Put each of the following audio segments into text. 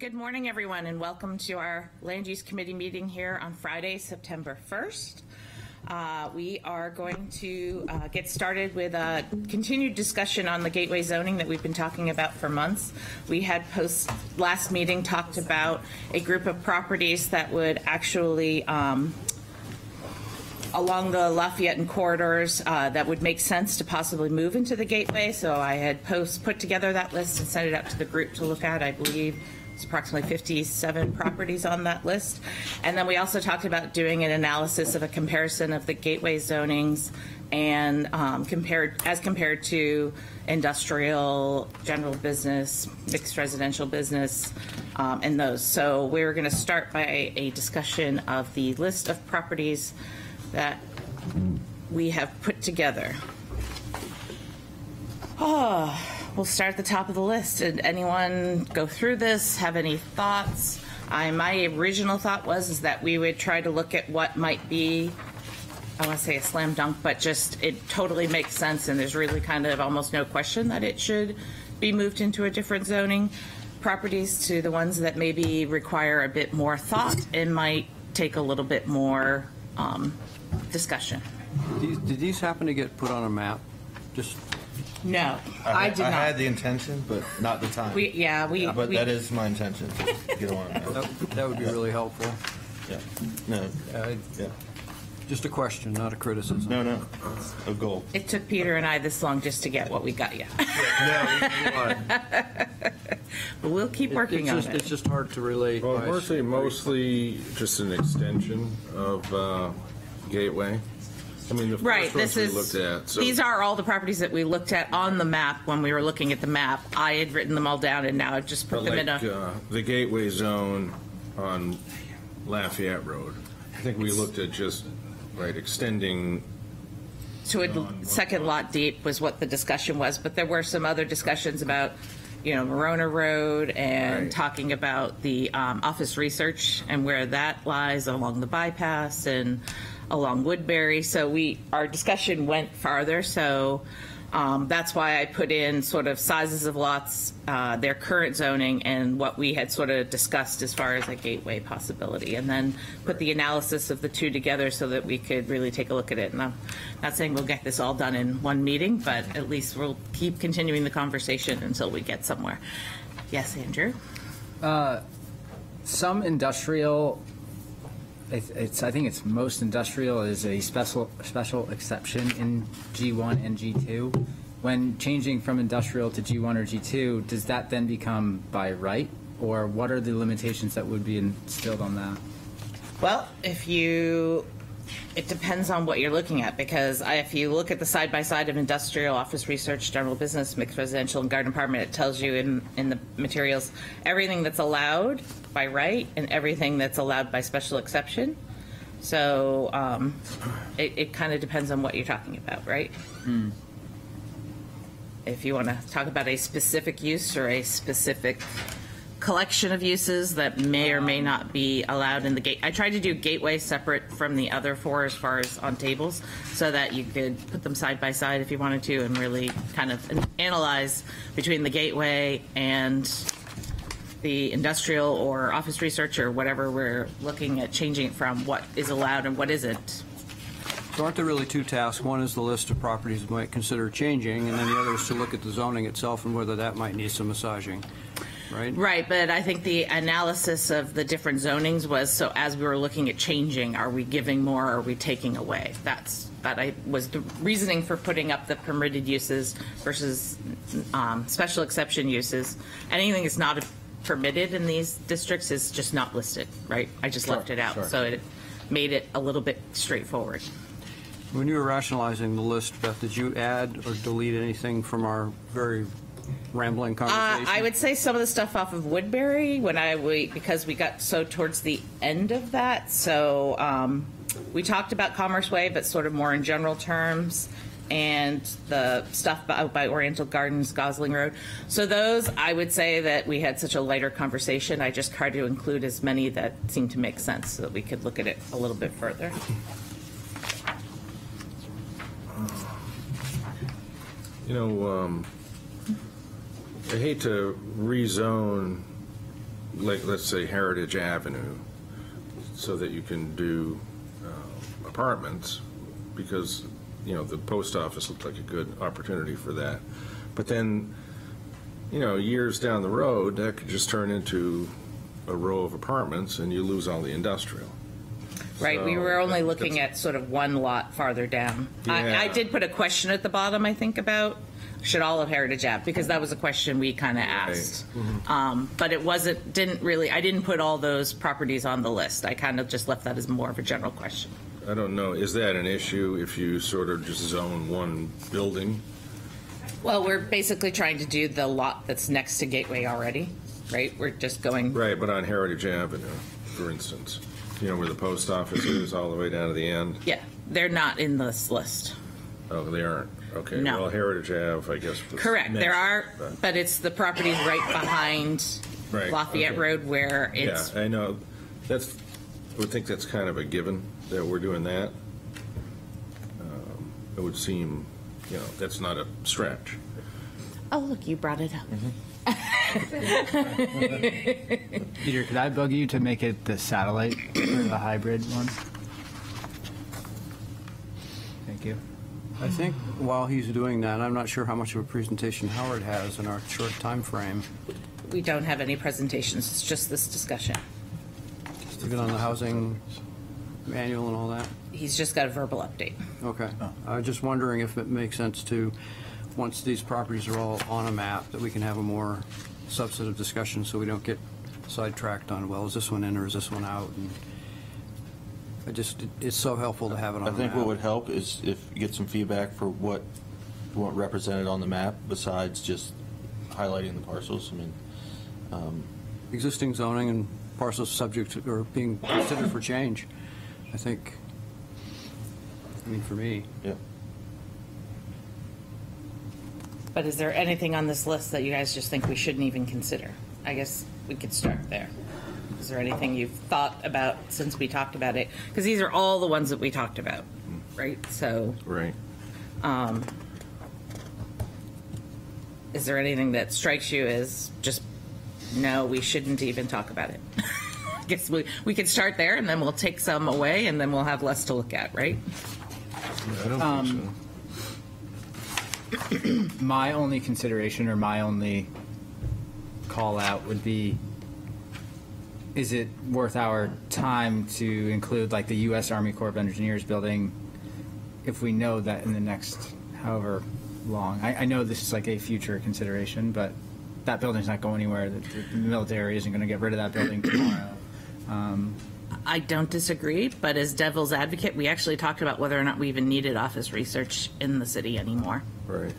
Good morning, everyone, and welcome to our Land Use Committee meeting here on Friday, September 1st. Uh, We are going to uh, get started with a continued discussion on the gateway zoning that we've been talking about for months. We had post, last meeting talked about a group of properties that would actually um, along the Lafayette and corridors uh, that would make sense to possibly move into the gateway. So I had post, put together that list and sent it out to the group to look at. I believe it's approximately 57 properties on that list. And then we also talked about doing an analysis of a comparison of the gateway zonings and um, compared, as compared to industrial, general business, mixed residential business, um, and those. So we're going to start by a, discussion of the list of properties that we have put together. Oh, we'll start at the top of the list. Did anyone go through this, have any thoughts? I, my original thought was is that we would try to look at what might be, I want to say a slam dunk, but just it totally makes sense and there's really kind of almost no question that it should be moved into a different zoning. Properties to the ones that maybe require a bit more thought and might take a little bit more um, discussion. These- Did these happen to get put on a map? Just, No, I did not I had the intention, but not the time. We, yeah, we. But we- that is my intention, to get on that. that that would be really helpful. Yeah. No, Uh, yeah. Just a question, not a criticism. No, no, a goal. It took Peter and I this long just to get what we got yeah. No, you. But we'll keep working It's on just- It's just hard to relate. Well, by- unfortunately, mostly just an extension of uh, Gateway. I mean, the Right, this we is, looked at. so- these are all the properties that we looked at on the map when we were looking at the map. I had written them all down and now I've just put But them like in a, uh, the Gateway Zone on Lafayette Road, I think we looked at just, right, extending, to a second lot deep was what the discussion was, but there were some other discussions about, you know, Mirona Road and Right. talking about the um, office research and where that lies along the bypass and along Woodbury. So we, our discussion went farther, so um, that's why I put in sort of sizes of lots, uh, their current zoning, and what we had sort of discussed as far as a gateway possibility, and then put the analysis of the two together so that we could really take a look at it. And I'm not saying we'll get this all done in one meeting, but at least we'll keep continuing the conversation until we get somewhere. Yes, Andrew? Some industrial, it's, it's, I think it's most industrial is a special, special exception in G1 and G2. When changing from industrial to G1 or G2, does that then become by right? Or what are the limitations that would be instilled on that? Well, if you, it depends on what you're looking at, because I- if you look at the side-by-side of industrial, office research, general business, mixed residential, and garden apartment, it tells you in, in the materials, everything that's allowed by right and everything that's allowed by special exception. So um, it, it kind of depends on what you're talking about, right? If you want to talk about a specific use or a specific collection of uses that may or may not be allowed in the gate. I tried to do gateway separate from the other four as far as on tables, so that you could put them side by side if you wanted to and really kind of analyze between the gateway and the industrial or office research or whatever we're looking at changing it from, what is allowed and what isn't. So aren't there really two tasks? One is the list of properties we might consider changing, and then the other is to look at the zoning itself and whether that might need some massaging, right? Right, but I think the analysis of the different zonings was, so as we were looking at changing, are we giving more, or are we taking away? That's, that I, was the reasoning for putting up the permitted uses versus um, special exception uses. Anything that's not permitted in these districts is just not listed, right? I just left it out, sure. so it made it a little bit straightforward. When you were rationalizing the list, Beth, did you add or delete anything from our very rambling Uh, conversation? I would say some of the stuff off of Woodbury when I we because we got so towards the end of that. So um, we talked about Commerce Way, but sort of more in general terms, and the stuff by, by Oriental Gardens, Gosling Road. So those, I would say that we had such a lighter conversation. I just tried to include as many that seemed to make sense so that we could look at it a little bit further. You know, um, I hate to rezone like, let's say Heritage Avenue, so that you can do uh, apartments, because, you know, the post office looked like a good opportunity for that. But then, you know, years down the road, that could just turn into a row of apartments, and you lose all the industrial. Right, we were only looking at sort of one lot farther down. I, I did put a question at the bottom, I think, about should all of Heritage Ave, because that was a question we kind of asked. Mm-hmm. Um, But it wasn't, didn't really, I didn't put all those properties on the list. I kind of just left that as more of a general question. I don't know, is that an issue if you sort of just zone one building? Well, we're basically trying to do the lot that's next to Gateway already, right? We're just going, Right, but on Heritage Avenue, for instance, you know, where the post office is, all the way down to the end? yeah, they're not in this list. Oh, they aren't? Okay. No. Well, Heritage Ave, I guess. was Correct, there next, are, but- but it's the properties right behind Right, Lafayette okay. Road where it's Yeah, I know. That's, I would think that's kind of a given, that we're doing that. Um, It would seem, you know, that's not a stretch. Oh, look, you brought it up. Peter, could I bug you to make it the satellite for the hybrid one? Thank you. I think while he's doing that, I'm not sure how much of a presentation Howard has in our short time frame. We don't have any presentations, it's just this discussion. Just even on the housing manual and all that? He's just got a verbal update. Okay. I'm just wondering if it makes sense to, once these properties are all on a map, that we can have a more substantive discussion so we don't get sidetracked on, well, is this one in or is this one out? And I just, it's so helpful to have it on I. I think what would help is if you get some feedback for what, what represented on the map besides just highlighting the parcels. I mean, um, Existing zoning and parcels subject to, or being considered for change, I think, I mean, for me. yeah. But is there anything on this list that you guys just think we shouldn't even consider? I guess we could start there. Is there anything you've thought about since we talked about it? Because these are all the ones that we talked about, right? So Right. um, is there anything that strikes you as just, no, we shouldn't even talk about it? I guess we, we could start there and then we'll take some away and then we'll have less to look at, right? I don't Um, think so. My only consideration or my only call out would be, is it worth our time to include like the U.S. Army Corps of Engineers building if we know that in the next however long? I, I know this is like a future consideration, but that building's not going anywhere. The, the military isn't going to get rid of that building tomorrow. Um, I don't disagree, but as devil's advocate, we actually talked about whether or not we even needed office research in the city anymore. Right.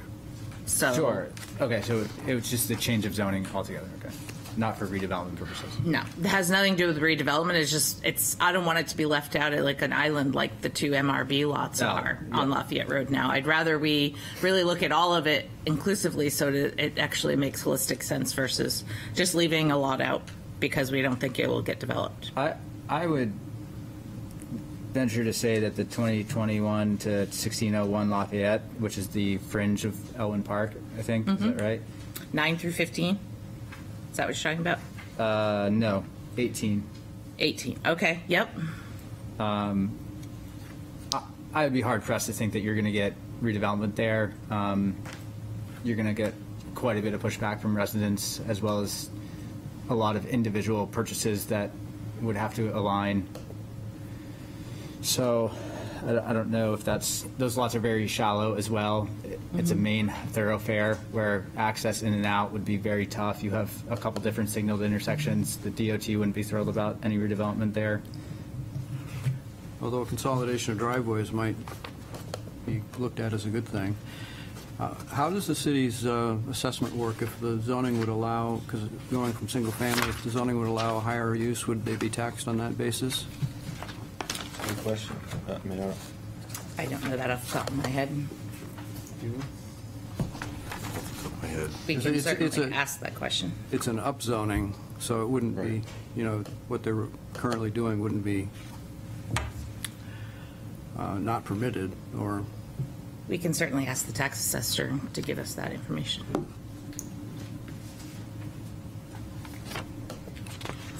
So Sure. Okay, so it was just a change of zoning altogether. Okay, not for redevelopment purposes. No, it has nothing to do with redevelopment. It's just it's. I don't want it to be left out at like an island like the two MRB lots No, are yeah. on Lafayette Road now. I'd rather we really look at all of it inclusively so that it actually makes holistic sense versus just leaving a lot out because we don't think it will get developed. I, I would venture to say that the 2021 to 1601 Lafayette, which is the fringe of Elwyn Park, I think, is that right? Nine through fifteen. Is that what you're talking about? Uh, no, 18. Eighteen. Okay. Yep. I would be hard pressed to think that you're going to get redevelopment there. Um, you're going to get quite a bit of pushback from residents as well as a lot of individual purchases that would have to align. So I don't- I don't know if that's, those lots are very shallow as well. It's a main thoroughfare where access in and out would be very tough. You have a couple different signaled intersections. The DOT wouldn't be thrilled about any redevelopment there. Although consolidation of driveways might be looked at as a good thing. Uh, How does the city's uh, assessment work if the zoning would allow, because going from single family, if the zoning would allow a higher use, would they be taxed on that basis? Good question. Uh, I mean, I don't- I don't know that off the top of my head. My head. We It's can a- it's a- it's certainly a- ask that question. It's an upzoning, so it wouldn't be, Right. you know, what they're currently doing wouldn't be uh, not permitted, or, We can certainly ask the tax assessor to give us that information.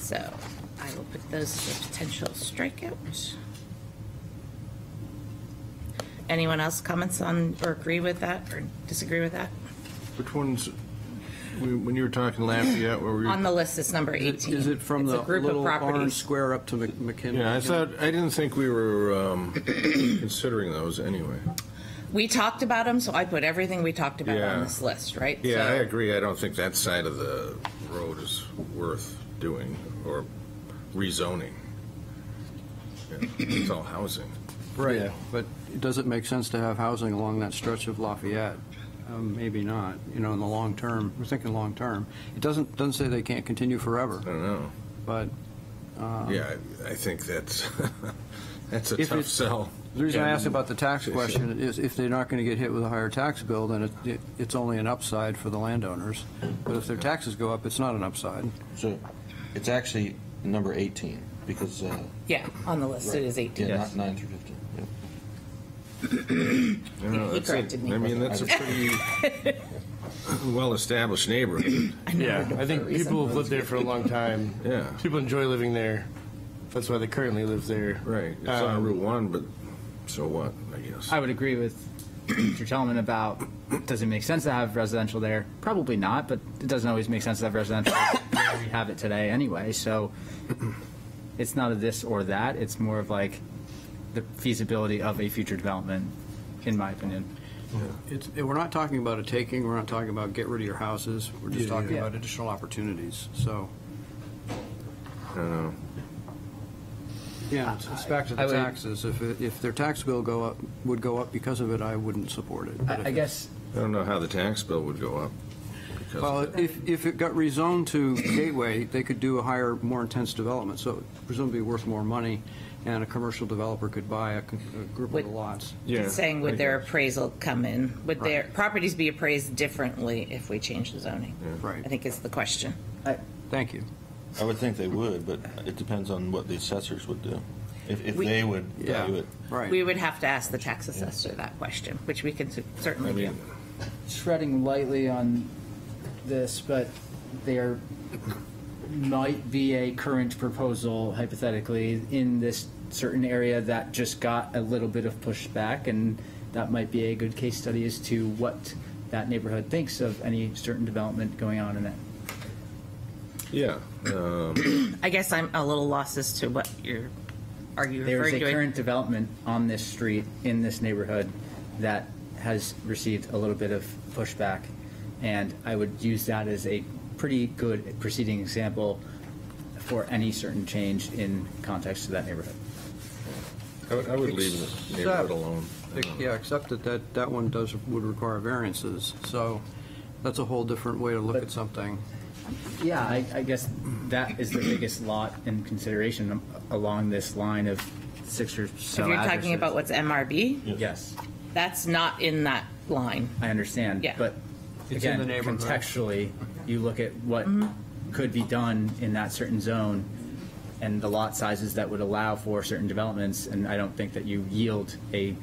So I will put those as a potential strikeout. Anyone else comments on, or agree with that, or disagree with that? Which ones, when when you were talking Lafayette, what were you? On the list, it's number Is 18. Is it from It's the a group of little orange properties. square up to Mc- McKinley? Yeah, I thought, I didn't think we were um, considering those anyway. We talked about them, so I put everything we talked about on Yeah. this list, right? Yeah, I So- agree. I don't think that side of the road is worth doing or rezoning. Yeah, It's all housing. Right, but does it make sense to have housing along that stretch of Lafayette? Um, Maybe not, you know, in the long term, we're thinking long term. It doesn't, doesn't say they can't continue forever, I don't know. but Yeah, I I think that's, that's a If tough sell. the reason I Yeah. asked about the tax question is if they're not going to get hit with a higher tax bill, then it- it, it's only an upside for the landowners. But if their taxes go up, it's not an upside. So it's actually number 18, because, uh, Yeah, on the list, it is 18. yeah, Yes. not 9 through 15. Yep. Know, He that's a- corrected me. I mean, that's a pretty well-established neighborhood. I Yeah, I think people have lived there for a long time. Yeah. People enjoy living there. That's why they currently live there. Right. It's on Um, Route 1, but so what, I guess. I would agree with Mr. Tellman about, does it make sense to have residential there? Probably not, but it doesn't always make sense to have residential where we have it today anyway, so it's not a this or that, it's more of like the feasibility of a future development, in my opinion. It's, we're not talking about a taking, we're not talking about get rid of your houses, we're just Yeah, talking yeah. about additional opportunities, so. I don't know. Yeah, it's- it's back to I the would- taxes. If, it- if their tax bill go up, would go up because of it, I wouldn't support it. But I if I it- guess, I don't know how the tax bill would go up. because Well, of that. if, if it got rezoned to Gateway, they could do a higher, more intense development, so presumably worth more money, and a commercial developer could buy a, a group of Would- the lots. Yeah, Saying I would their guess. appraisal come in? Would their properties be appraised differently if we change the zoning? Right. I think is the question. I- Thank you. I would think they would, but it depends on what the assessors would do. If, if We- they would Yeah, value it. right. We would have to ask the tax assessor that question, which we can I certainly do. mean, treading lightly on this, but there might be a current proposal hypothetically in this certain area that just got a little bit of pushback, and that might be a good case study as to what that neighborhood thinks of any certain development going on in it. yeah. um, I guess I'm a little lost as to what you're, are you There's a current development on this street, in this neighborhood, that has received a little bit of pushback. And I would use that as a pretty good preceding example for any certain change in context to that neighborhood. I would, I would leave the neighborhood alone. I don't know. Yeah, except that that, that one does, would require variances, so that's a whole different way to look at something. Yeah, I, I guess that is the biggest lot in consideration along this line of six or so If you're talking about what's MRB, Yes, that's not in that line. I understand. Yeah. But It's in again, the neighborhood. contextually, you look at what mm-hmm. could be done in that certain zone and the lot sizes that would allow for certain developments, and I don't think that you yield a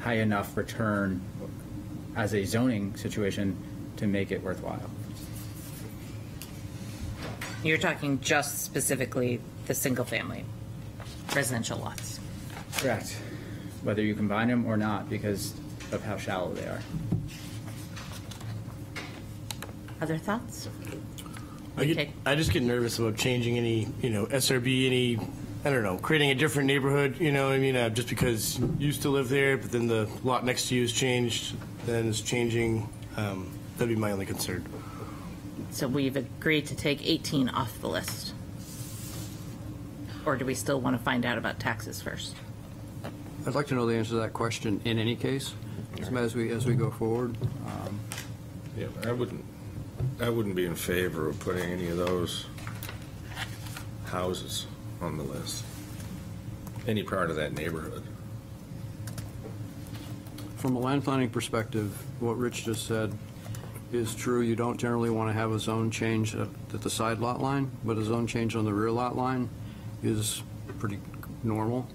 high enough return as a zoning situation to make it worthwhile. You're talking just specifically the single-family residential lots. Correct. Whether you combine them or not because of how shallow they are. Other thoughts? I, get, Okay. I just get nervous about changing any, you know, SRB, any, I don't know, creating a different neighborhood, you know, what I mean, uh, just because you used to live there, but then the lot next to you has changed, then it's changing. Um, that'd be my only concern. So we've agreed to take 18 off the list. Or do we still want to find out about taxes first? I'd like to know the answer to that question in any case, as we, as we go forward. Um, Yeah, I wouldn't, I wouldn't be in favor of putting any of those houses on the list. Any part of that neighborhood. From a land planning perspective, what Rich just said is true. You don't generally want to have a zone change at at the side lot line, but a zone change on the rear lot line is pretty normal.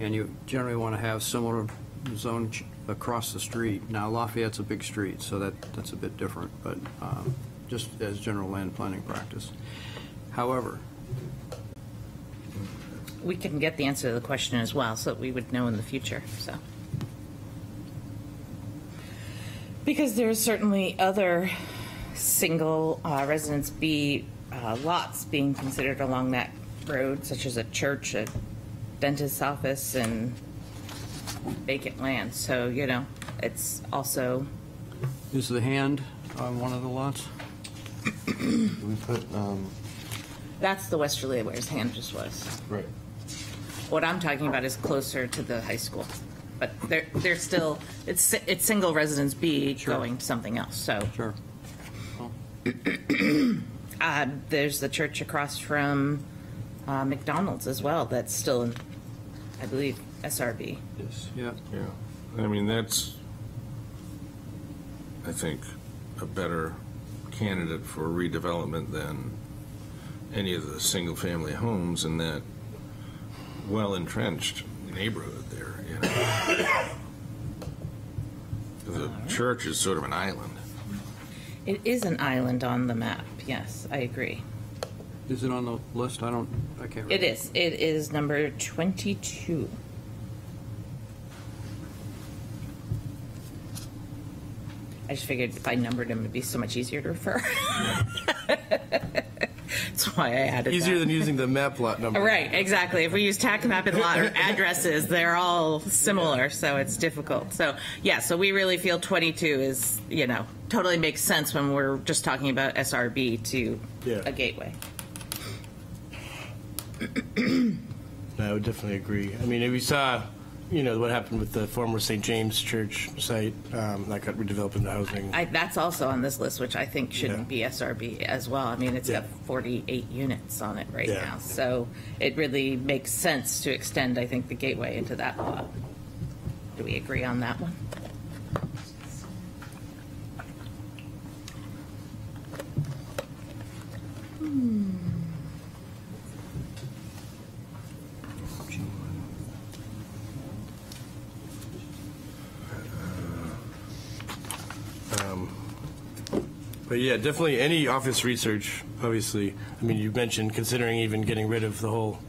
And you generally want to have similar zone across the street. Now Lafayette's a big street, so that, that's a bit different, but um, just as general land planning practice. However, we can get the answer to the question as well, so that we would know in the future, so. Because there's certainly other single uh, residence B uh, lots being considered along that road, such as a church, a dentist's office, and vacant land. So, you know, it's also, Is the hand on one of the lots? We put, um, that's the Westerly where his hand just was. right. What I'm talking about is closer to the high school. But they're, they're still, it's, it's single residence B going to something else, so. Sure. Uh, there's the church across from uh, McDonald's as well, that's still in, I believe, SRB. Yes. Yeah. Yeah, I mean, that's, I think, a better candidate for redevelopment than any of the single-family homes in that well-entrenched neighborhood there, you know? The uh-huh. church is sort of an island. It is an island on the map, yes, I agree. Is it on the list? I don't, I can't. It remember. is, it is number 22. I just figured if I numbered them, it'd be so much easier to refer. That's why I added that. Easier than using the map lot number. Right, exactly. If we use tax map and lot or addresses, they're all similar, so it's difficult. So, yeah, so we really feel 22 is, you know, totally makes sense when we're just talking about SRB to Yeah. a gateway. I would definitely agree. I mean, if we saw, you know, what happened with the former St. James Church site, um, that got redeveloped into housing. I, that's also on this list, which I think shouldn't Yeah. be SRB as well. I mean, it's got 48 units on it right Yeah. now. So it really makes sense to extend, I think, the gateway into that lot. Do we agree on that one? But yeah, definitely any office research, obviously. I mean, you mentioned considering even getting rid of the whole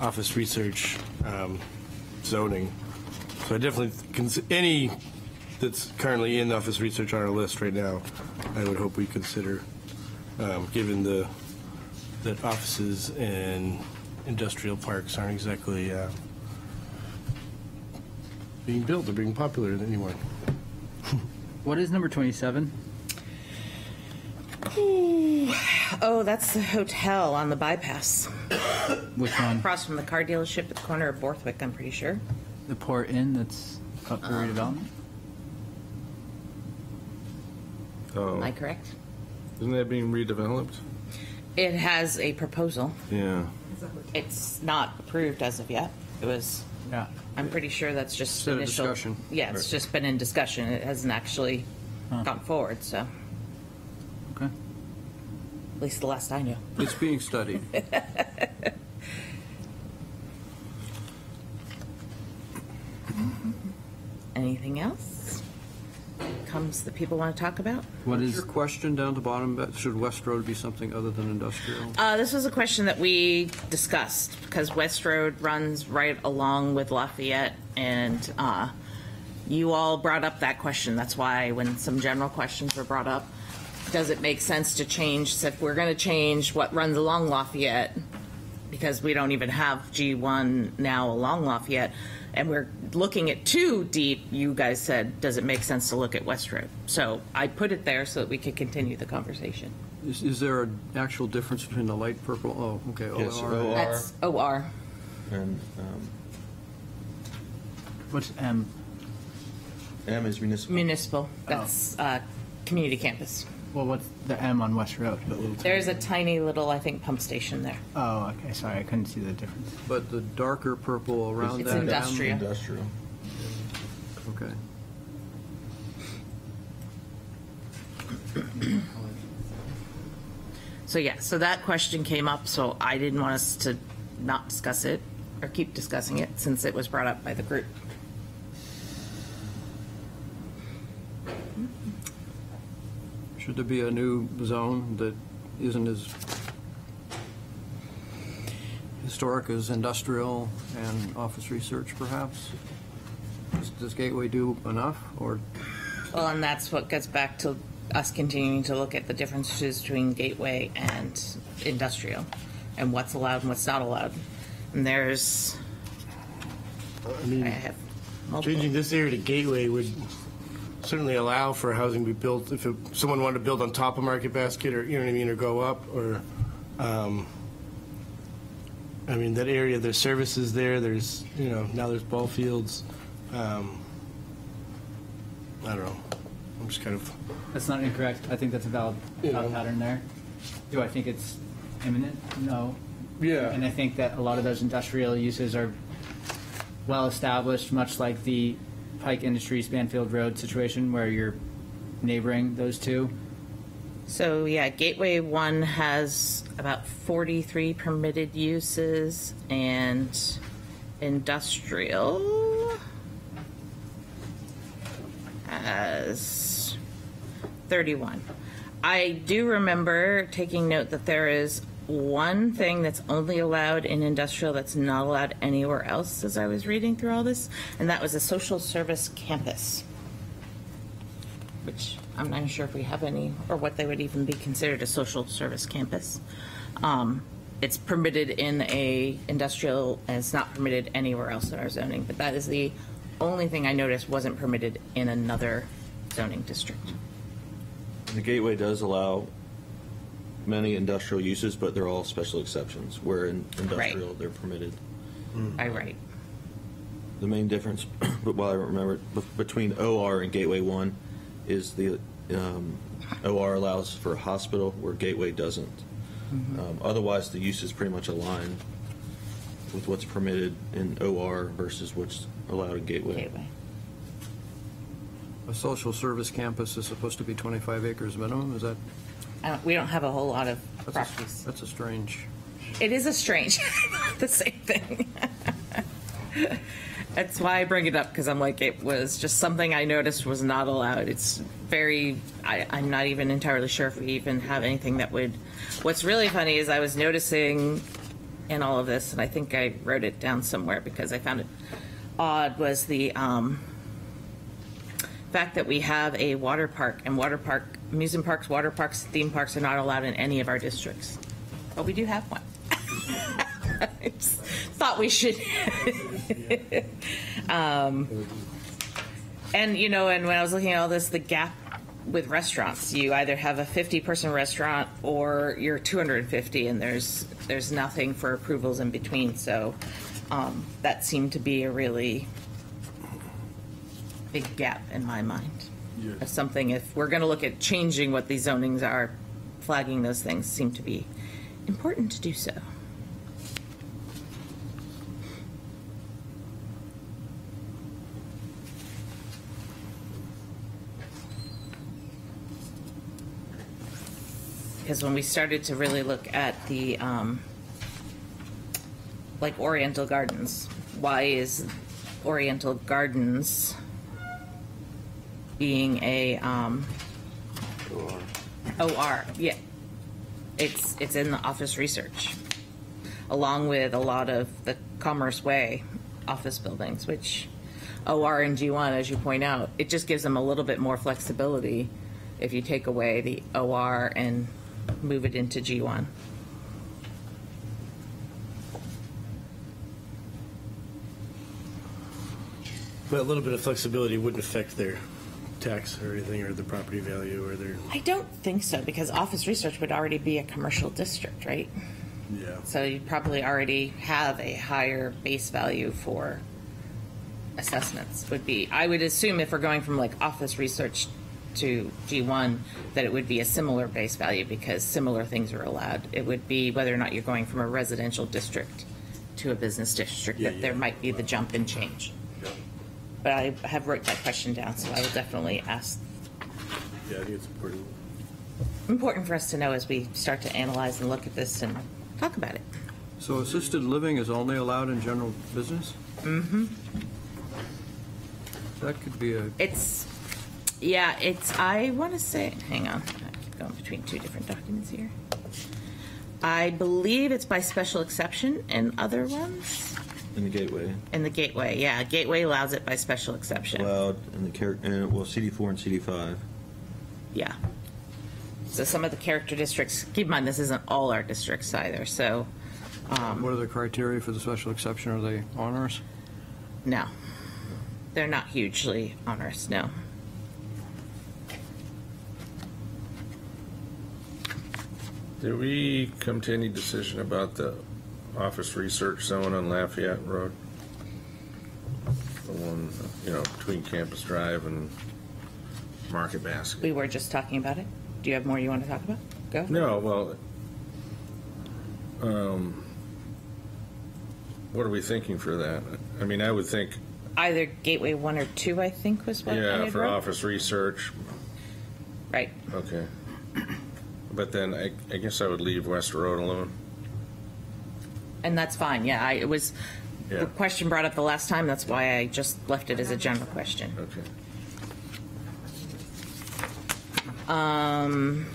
office research um, zoning. So I definitely, any that's currently in office research on our list right now, I would hope we consider, um, given the, that offices and industrial parks aren't exactly uh, being built or being popular anymore. What is number 27? Oh, that's the hotel on the bypass, Which one? across from the car dealership at the corner of Borthwick, I'm pretty sure. The Port Inn that's up for um, redevelopment? Oh. Am I Oh, correct? isn't that being redeveloped? It has a proposal. Yeah. It's not approved as of yet. It was, Yeah. I'm pretty sure that's just Still in initial. discussion. Yeah, it's just been in discussion. It hasn't actually gone forward, so, Okay. At least the last I knew. It's being studied. Anything else? Comes that people want to talk about? What Is your question down the bottom, should West Road be something other than industrial? Uh, this was a question that we discussed because West Road runs right along with Lafayette, and uh, you all brought up that question. That's why when some general questions were brought up, does it make sense to change? So if we're going to change what runs along Lafayette, because we don't even have G1 now along Lafayette, and we're looking at two deep, you guys said, does it make sense to look at West Road? So I put it there so that we could continue the conversation. Is, is there an actual difference between the light purple, oh, okay, Yes, OR. OR. That's OR. And um, what's M? M is municipal. Municipal, that's uh, community campus. Well, what's the M on West Road? There's a tiny little, I think, pump station there. Oh, okay, sorry, I couldn't see the difference. But the darker purple around It's that. M- industrial. Industrial. Okay. So yeah, so that question came up, so I didn't want us to not discuss it or keep discussing it since it was brought up by the group. Should there be a new zone that isn't as, as historic as industrial and office research, perhaps? Does- Does Gateway do enough, or, Well, and that's what gets back to us continuing to look at the differences between gateway and industrial, and what's allowed and what's not allowed. And there's, I I mean, have multiple. changing this area to gateway would certainly allow for housing to be built if it- someone wanted to build on top of Market Basket or, you know what I mean, or go up, or, um, I mean, that area, there's services there, there's, you know, now there's ball fields. Um, I don't know. I'm just kind of, That's not incorrect. I think that's a valid, You know. pattern there. Do I think it's imminent? No. Yeah. And I think that a lot of those industrial uses are well-established, much like the Pike Industries Banfield Road situation where you're neighboring those two. So, yeah, Gateway One has about 43 permitted uses, and industrial has 31. I do remember taking note that there is one thing that's only allowed in industrial that's not allowed anywhere else as I was reading through all this, and that was a social service campus which I'm not sure if we have any, or what they would even be considered a social service campus. Um, It's permitted in a industrial, and it's not permitted anywhere else in our zoning, but that is the only thing I noticed wasn't permitted in another zoning district. The gateway does allow many industrial uses, but they're all special exceptions, where in industrial, they're permitted. I right. The main difference, but while I don't remember, be- between OR and Gateway One is the, um, OR allows for a hospital where Gateway doesn't. Um, Otherwise, the use is pretty much aligned with what's permitted in OR versus what's allowed in Gateway. Gateway. a social service campus is supposed to be 25 acres minimum? Is that, I don't- We don't have a whole lot of that's a- properties. that's a strange, It is a strange, the same thing. That's why I bring it up, because I'm like, it was just something I noticed was not allowed. It's very, I, I'm not even entirely sure if we even have anything that would, what's really funny is I was noticing in all of this, and I think I wrote it down somewhere because I found it odd, was the, um, fact that we have a water park, and water park, amusement parks, water parks, theme parks are not allowed in any of our districts. But we do have one. I Thought we should. Um, And, you know, and when I was looking at all this, the gap with restaurants, you either have a 50-person restaurant or you're 250, and there's, there's nothing for approvals in between, so um, that seemed to be a really big gap in my mind. Of something, if we're going to look at changing what these zonings are, flagging those things seem to be important to do so. Because when we started to really look at the, um, like Oriental Gardens, why is Oriental Gardens being a, um, OR, yeah. It's, it's in the office research, along with a lot of the Commerce Way office buildings, which OR and G1, as you point out, it just gives them a little bit more flexibility if you take away the OR and move it into G1. but a little bit of flexibility wouldn't affect their tax or anything, or the property value, or their, I don't think so, because office research would already be a commercial district, right? yeah. So you probably already have a higher base value for assessments would be, I would assume if we're going from like office research to G1, that it would be a similar base value because similar things are allowed. It would be whether or not you're going from a residential district to a business district, Yeah, that there yeah. might be the jump and change. But I have wrote that question down, so I will definitely ask. Yeah, I think it's important. Important for us to know as we start to analyze and look at this and talk about it. so assisted living is only allowed in general business? Mm-hmm. That could be a, It's, yeah, it's, I want to say, hang on, I keep going between two different documents here. I believe it's by special exception in other ones. In the gateway, In the gateway, yeah, gateway allows it by special exception. allowed in the char, uh, well, CD4 and CD5. Yeah. So some of the character districts, keep in mind, this isn't all our districts either, so, um, What are the criteria for the special exception? Are they onerous? no. They're not hugely onerous, no. Did we come to any decision about the office research zone on Lafayette Road? The one, you know, between Campus Drive and Market Basket? We were just talking about it. Do you have more you want to talk about? Go. No, well, um, what are we thinking for that? I mean, I would think, Either gateway one or two, I think was what I yeah, had for wrote. office research, Right. okay. But then I, I guess I would leave West Road alone. And that's fine, yeah, I, it was, Yeah. the question brought up the last time, that's why I just left it as a general question. Okay. Um,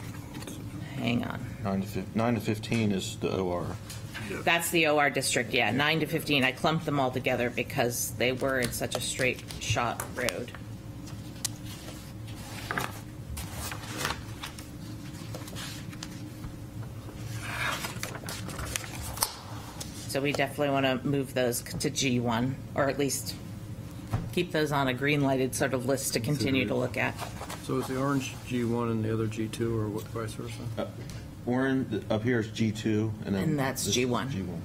hang on. 9 to, fif- 9 to 15 is the OR. That's the OR district, yeah, nine to 15. I clumped them all together because they were in such a straight shot road. So we definitely want to move those to G1, or at least keep those on a green lighted sort of list to continue to look at. So is the orange G1 and the other G2, or what- vice versa? Uh, Warren, th- up here is G2, and then. And that's G1. G1.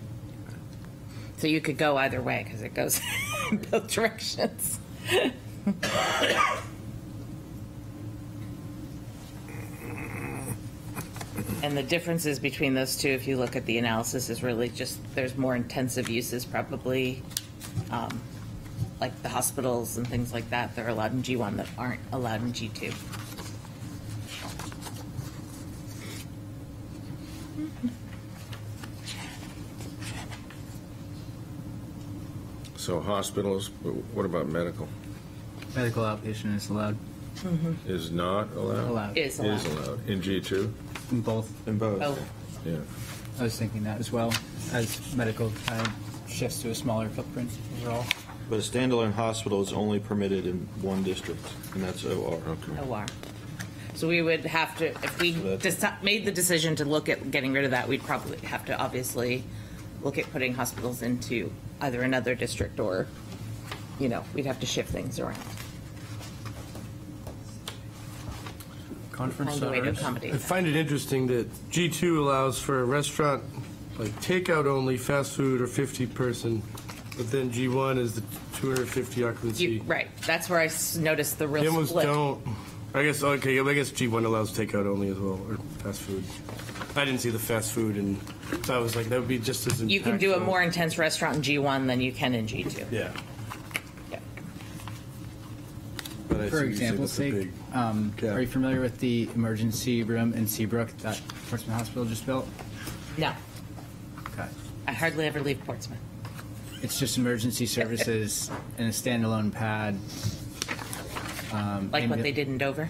So you could go either way because it goes both directions. And the differences between those two, if you look at the analysis, is really just, there's more intensive uses probably, um, like the hospitals and things like that, that are allowed in G1 that aren't allowed in G2. So hospitals, but what about medical? Medical outpatient is allowed, Mm-hmm. Is not allowed? allowed Is Is allowed. allowed, in G2? in both. In both. Oh, Yeah. I was thinking that as well, as medical kind shifts to a smaller footprint overall. But a standalone hospital is only permitted in one district, and that's OR. Okay. OR. So we would have to, if we deci- made the decision to look at getting rid of that, we'd probably have to obviously look at putting hospitals into either another district or, you know, we'd have to shift things around. Conference Find a way to centers? accommodate I that. find it interesting that G2 allows for a restaurant, like takeout only, fast food, or 50 person, but then G1 is the 250 occupancy. You, right, that's where I s- noticed the They real almost split. don't. I guess okay. I guess G1 allows takeout only as well, or fast food. I didn't see the fast food, and so I was like, that would be just as. You can do a more intense restaurant in G1 than you can in G2. Yeah. Yeah. But I For see you example's sake, um, Yeah. are you familiar with the emergency room in Seabrook that Portsmouth Hospital just built? No, Okay. I hardly ever leave Portsmouth. It's just emergency services in a standalone pad. um, Like what ambu- they did in Dover.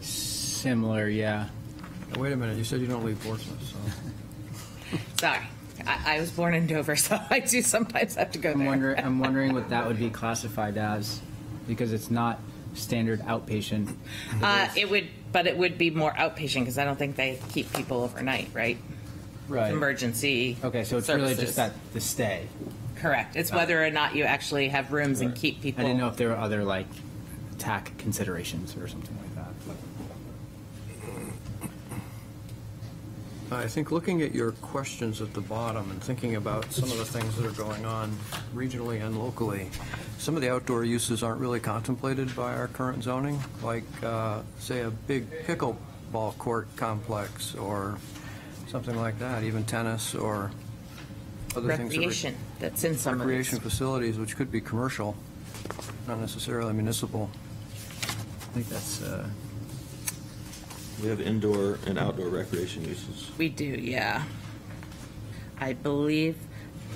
Similar, yeah. Now, Wait a minute, you said you don't leave Portsmouth, so. Sorry, I, I was born in Dover, so I do sometimes have to go I'm there. wondering, I'm wondering what that would be classified as, because it's not standard outpatient. Uh, it would, but it would be more outpatient because I don't think they keep people overnight, right? Right. Emergency. Okay, so it's really services. just that, the stay. Correct. It's whether or not you actually have rooms and keep people. I people. didn't know if there were other, like, TAC considerations or something like that. I think looking at your questions at the bottom and thinking about some of the things that are going on regionally and locally, some of the outdoor uses aren't really contemplated by our current zoning, like, uh, say, a big pickleball court complex or something like that, even tennis or other things. that re- recreation that's in some of Recreation these. facilities, which could be commercial, not necessarily municipal. I think that's, uh, We have indoor and outdoor recreation uses. We do, yeah. I believe.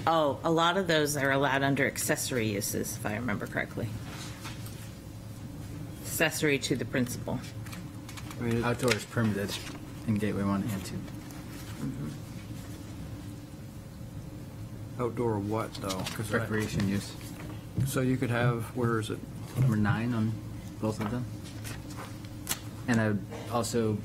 Oh, a lot of those are allowed under accessory uses, if I remember correctly. Accessory to the principal. I mean, it- outdoors permitted in Gateway 1 and 2. Outdoor what, though? 'Cause I- Recreation use. So you could have, where is it? Number nine on both of them. And I would also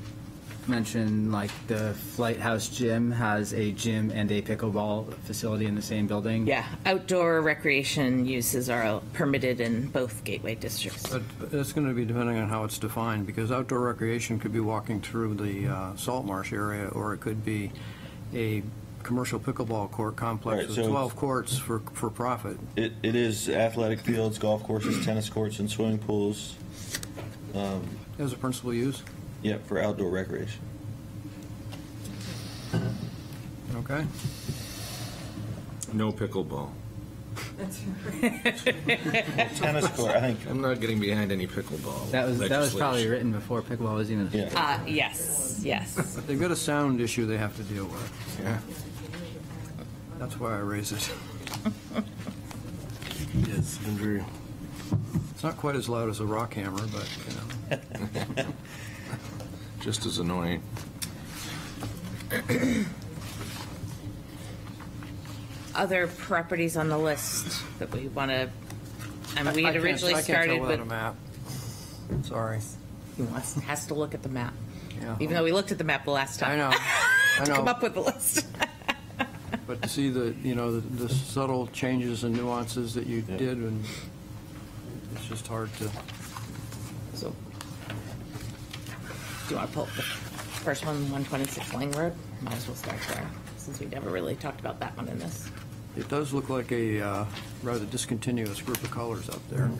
mention, like, the Flight House Gym has a gym and a pickleball facility in the same building. Yeah, outdoor recreation uses are permitted in both gateway districts. But it's going to be depending on how it's defined, because outdoor recreation could be walking through the uh, salt marsh area, or it could be a commercial pickleball court complex Right, with so- 12 courts for, for profit. It, it is athletic fields, golf courses, tennis courts, and swimming pools, As a principal use, yeah, for outdoor recreation. okay? No pickleball. That's tennis court, I think, I'm not getting behind any pickleball. That was, that was probably legislation. written before pickleball was even. yeah. Uh, yes, yes. They've got a sound issue they have to deal with. Yeah. That's why I raise it. Yes, it's been very. It's not quite as loud as a rock hammer, but, you know. Just as annoying. Other properties on the list that we want to, I mean, we I had can't- originally I can't started tell without with, a map. Sorry. he wants, has to look at the map. Yeah. Even though we looked at the map the last time. I time. know, I Come know. Come up with the list. But to see the, you know, the the subtle changes and nuances that you Yeah. did, and it's just hard to, So, do you want to pull up the first one, 126 Lang Road? Might as well start there, since we never really talked about that one in this. it does look like a uh, rather discontinuous group of colors up there.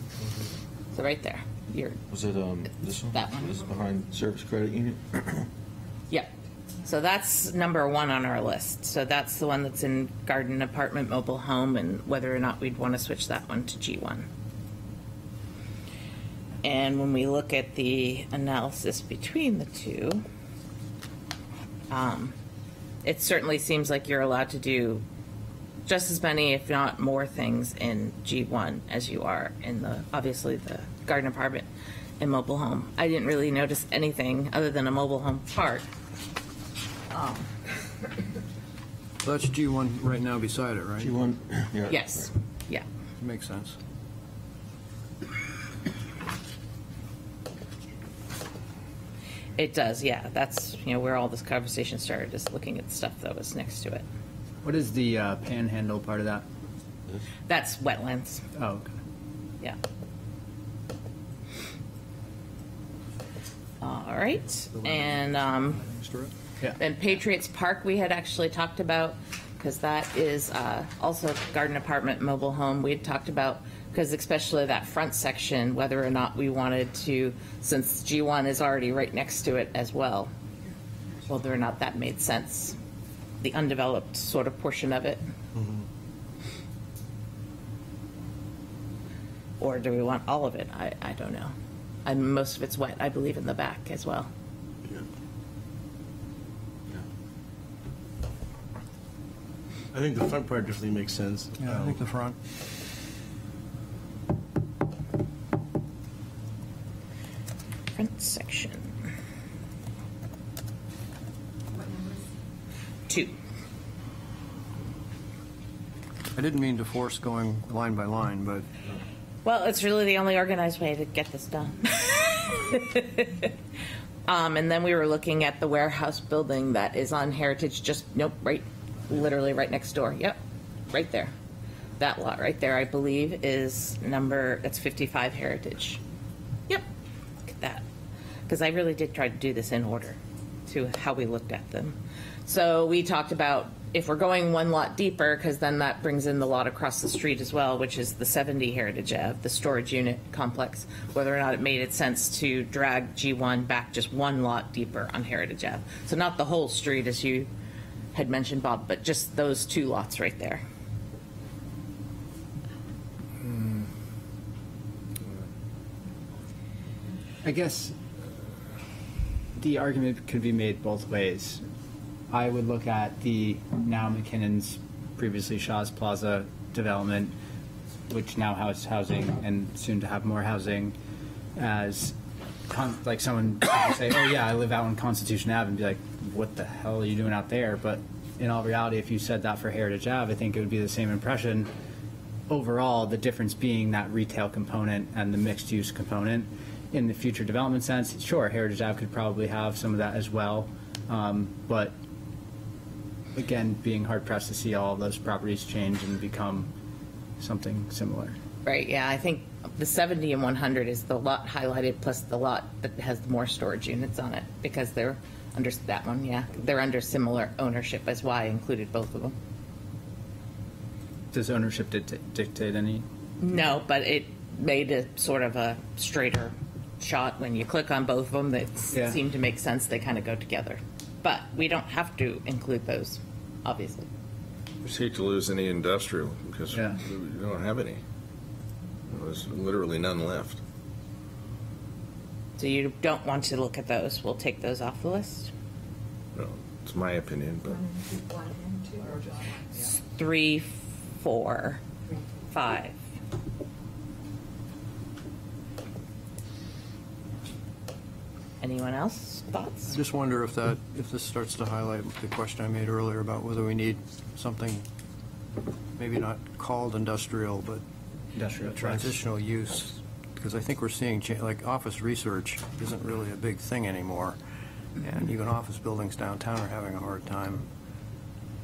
So right there, you're, Was it, um, this one? That one. This is behind Service Credit Union? yep. So that's number one on our list. So that's the one that's in garden apartment mobile home and whether or not we'd want to switch that one to G1. And when we look at the analysis between the two, um, it certainly seems like you're allowed to do just as many, if not more, things in G1 as you are in the, obviously, the garden apartment and mobile home. I didn't really notice anything other than a mobile home park. So that's G1 right now beside it, right? G1, yeah. Yes, yeah. Makes sense. It does, yeah. That's, you know, where all this conversation started, is looking at the stuff that was next to it. What is the uh, panhandle part of that? That's wetlands, Oh, okay. yeah. All right, and, um? Yeah. Then Patriots Park, we had actually talked about, because that is uh, also garden apartment, mobile home. We had talked about, because especially that front section, whether or not we wanted to, since G1 is already right next to it as well, whether or not that made sense, the undeveloped sort of portion of it. Mm-hmm. Or do we want all of it? I, I don't know. And most of it's wet, I believe, in the back as well. I think the front part definitely makes sense. Yeah, I think the front. Section. Two. I didn't mean to force going line by line, but Well, it's really the only organized way to get this done. um, and then we were looking at the warehouse building that is on Heritage, just, nope, right, literally right next door. Yep, right there. That lot right there, I believe, is number, that's 55 Heritage. Yep, look at that. Because I really did try to do this in order to how we looked at them. So we talked about if we're going one lot deeper, because then that brings in the lot across the street as well, which is the 70 Heritage Ave, the storage unit complex, whether or not it made it sense to drag G1 back just one lot deeper on Heritage Ave. So not the whole street, as you had mentioned, Bob, but just those two lots right there. Hmm. I guess the argument could be made both ways. I would look at the now McKinnon's, previously Shaw's Plaza development, which now has housing and soon to have more housing, as like someone say, "Oh yeah, I live out on Constitution Ave," and be like, what the hell are you doing out there? But in all reality, if you said that for Heritage Ave, I think it would be the same impression. Overall, the difference being that retail component and the mixed-use component. In the future development sense, sure, Heritage Ave could probably have some of that as well. Um, But again, being hard pressed to see all those properties change and become something similar. Right, yeah, I think the 70 and 100 is the lot highlighted plus the lot that has more storage units on it, because they're under, that one, yeah, they're under similar ownership, as why I included both of them. Does ownership dictate dictate any? No, but it made a sort of a straighter shot when you click on both of them that Yeah. seem to make sense, they kind of go together. But we don't have to include those, obviously. Just hate to lose any industrial because Yeah. we don't have any. There's literally none left. So you don't want to look at those, we'll take those off the list. No, It's my opinion, but Three, four, five. Anyone else? I Thoughts? just wonder if that, if this starts to highlight the question I made earlier about whether we need something, maybe not called industrial, but Industrial a trust. transitional use, because I think we're seeing, like, office research isn't really a big thing anymore, and even office buildings downtown are having a hard time.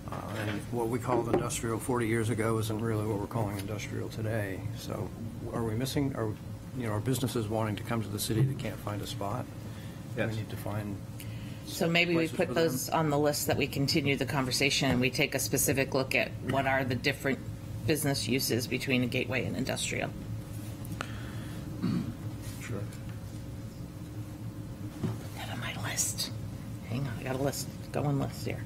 Uh, And what we called industrial 40 years ago isn't really what we're calling industrial today. So are we missing, are, you know, are businesses wanting to come to the city that can't find a spot? Yes. We need to find So maybe we Places put for them. those on the list that we continue the conversation and we take a specific look at what are the different business uses between a gateway and industrial. sure. Put that on my list. Hang on, I got a list, going list here.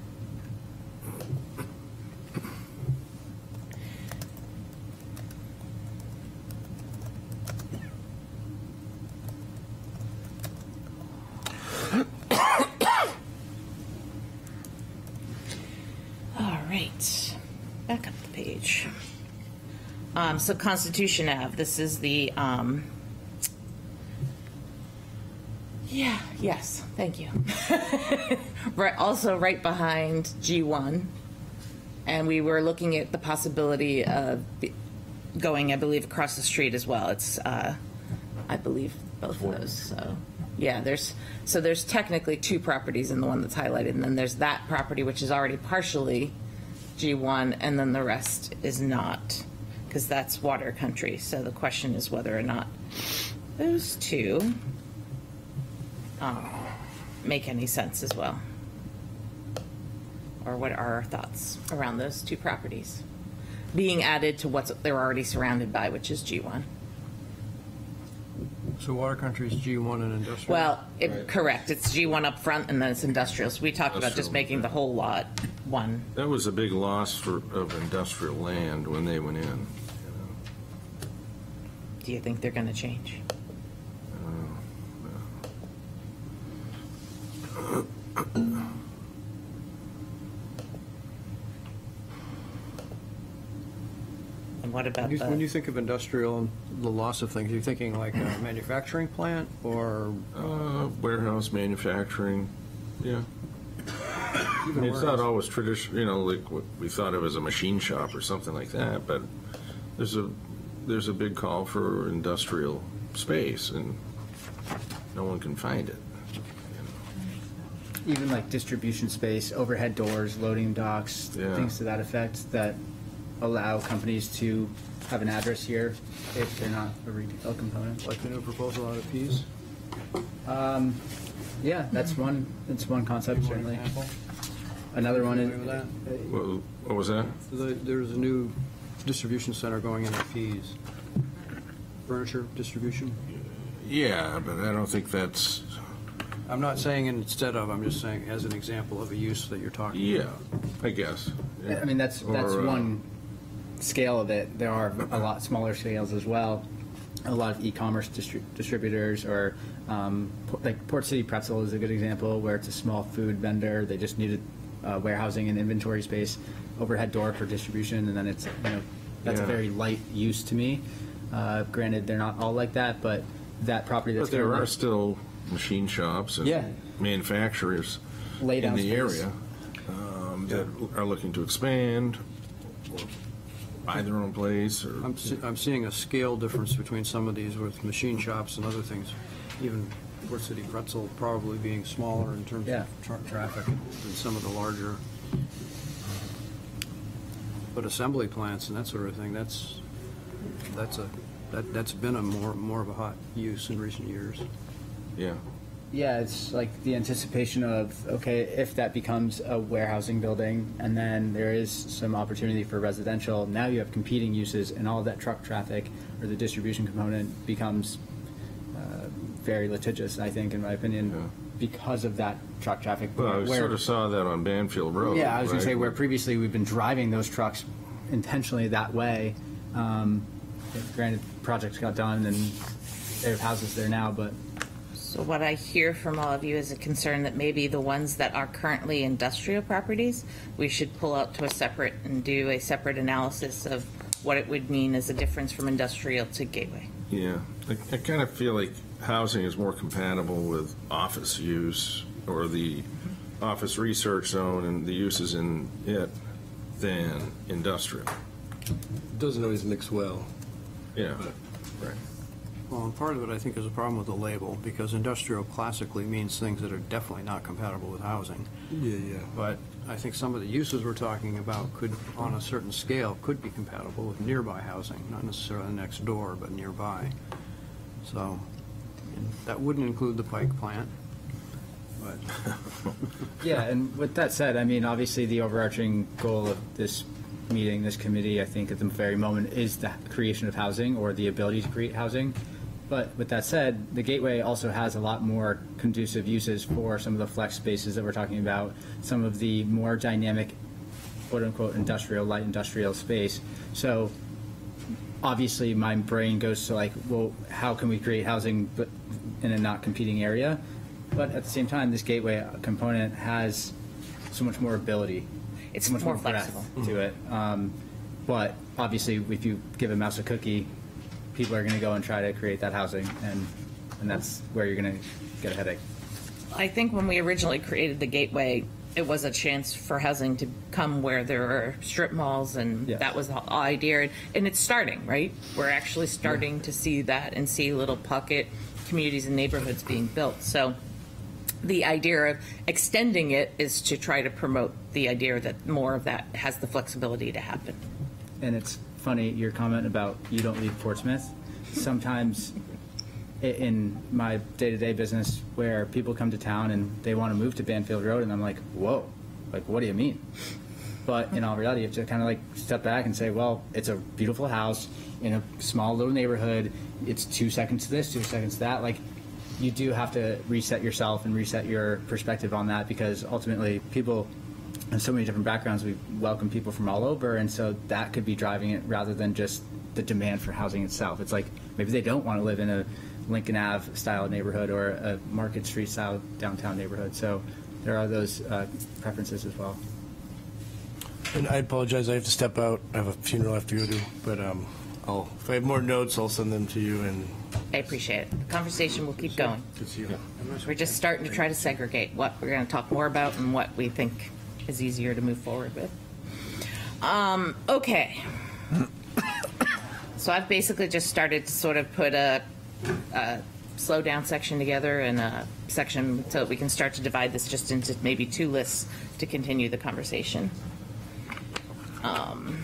All right, back up the page. Um, so Constitution Ave, this is the, um, yeah, yes, thank you. right, also right behind G1. And we were looking at the possibility of going, I believe, across the street as well. It's, uh, I believe, both of those, so. Yeah, there's, so there's technically two properties in the one that's highlighted, and then there's that property which is already partially G1, and then the rest is not, because that's water country. So the question is whether or not those two um, make any sense as well. Or what are our thoughts around those two properties? Being added to what they're already surrounded by, which is G1. So water country is G1 and industrial? Well, it- correct, it's G1 up front and then it's industrial. So we talked about just Industrial, making the whole lot one. That was a big loss for, of industrial land when they went in. Do you think they're going to change? And what about When you- When you the, think of industrial and the loss of things, you're thinking like a manufacturing plant or Uh, Warehouse, manufacturing, yeah. even It's not warehouse? always traditional, you know, like what we thought of as a machine shop or something like that, but there's a, there's a big call for industrial space and no one can find it. even like distribution space, overhead doors, loading docks, Yeah. things to that effect that allow companies to have an address here if they're not a retail component. Like the new proposal out of Pease? Um, yeah, that's one. That's one concept certainly. Apple? Another one Familiar with is that? What what was that? The- There's a new distribution center going in at Pease. Furniture distribution? Yeah, but I don't think that's, I'm not saying instead of, I'm just saying as an example of a use that you're talking yeah, about. I guess. yeah. I mean, that's that's Or, uh, one scale of it. There are a lot smaller scales as well. A lot of e-commerce distri- distributors, or um, po- like Port City Pretzel is a good example, where it's a small food vendor. They just needed uh, warehousing and inventory space, overhead door for distribution, and then it's you know that's a Yeah. very light use to me. Uh, granted, they're not all like that, but that property that's But there currently- are still machine shops and Yeah. manufacturers. Lay in down the space. area um, that are looking to expand or buy their own place or. I'm, se- I'm seeing a scale difference between some of these with machine shops and other things. Even Port City Pretzel probably being smaller in terms Yeah. of truck traffic than some of the larger. But assembly plants and that sort of thing, that's, that's a, that, that's been a more, more of a hot use in recent years. Yeah. Yeah, it's like the anticipation of, okay, if that becomes a warehousing building and then there is some opportunity for residential, now you have competing uses and all of that truck traffic or the distribution component becomes uh, very litigious, I think, in my Yeah. Opinion, because of that truck traffic. Well, I where- sort of saw that on Banfield Road. Yeah, I was going to say where previously we've been driving those trucks intentionally that way. Um, Granted, projects got done and they have houses there now, but So what I hear from all of you is a concern that maybe the ones that are currently industrial properties, we should pull out to a separate and do a separate analysis of what it would mean as a difference from industrial to gateway. Yeah, I, I kind of feel like housing is more compatible with office use or the office research zone and the uses in it than industrial. Doesn't always mix well. Yeah, right. Well, and part of it, I think, is a problem with the label, because industrial classically means things that are definitely not compatible with housing. Yeah, yeah. But I think some of the uses we're talking about could, on a certain scale, could be compatible with nearby housing, not necessarily next door, but nearby. So that wouldn't include the Pike plant, but Yeah, and with that said, I mean, obviously, the overarching goal of this meeting, this committee, I think at the very moment, is the creation of housing or the ability to create housing. But with that said, the Gateway also has a lot more conducive uses for some of the flex spaces that we're talking about, some of the more dynamic, quote-unquote, industrial, light industrial space. So obviously, my brain goes to like, well, how can we create housing but in a not competing area? But at the same time, this gateway component has so much more ability. It's so much more breadth flexible. to it. Um, but obviously, if you give a mouse a cookie, people are going to go and try to create that housing, and and that's where you're going to get a headache. I think when we originally created the gateway, it was a chance for housing to come where there are strip malls, and Yes. that was the idea. And it's starting, right? We're actually starting to see that and see little pocket communities and neighborhoods being built. So the idea of extending it is to try to promote the idea that more of that has the flexibility to happen. And it's funny your comment about you don't leave Portsmouth. Sometimes in my day-to-day business, where people come to town and they want to move to Banfield Road, and I'm like, whoa, like what do you mean? But in all reality, you have to kind of like step back and say, well, it's a beautiful house in a small little neighborhood. It's two seconds to this, two seconds to that. Like, you do have to reset yourself and reset your perspective on that because ultimately, people have so many different backgrounds. We welcome people from all over, and so that could be driving it rather than just the demand for housing itself. It's like maybe they don't want to live in a Lincoln Ave style neighborhood or a Market Street style downtown neighborhood. So there are those uh, preferences as well. And I apologize, I have to step out. I have a funeral I have to go to, but um, I'll, if I have more notes, I'll send them to you and. I appreciate it. The conversation will keep going. Good to see you. We're just starting to try to segregate what we're going to talk more about and what we think is easier to move forward with. Um, okay. So I've basically just started to sort of put a, a slow down section together and a section so that we can start to divide this just into maybe two lists to continue the conversation. Um,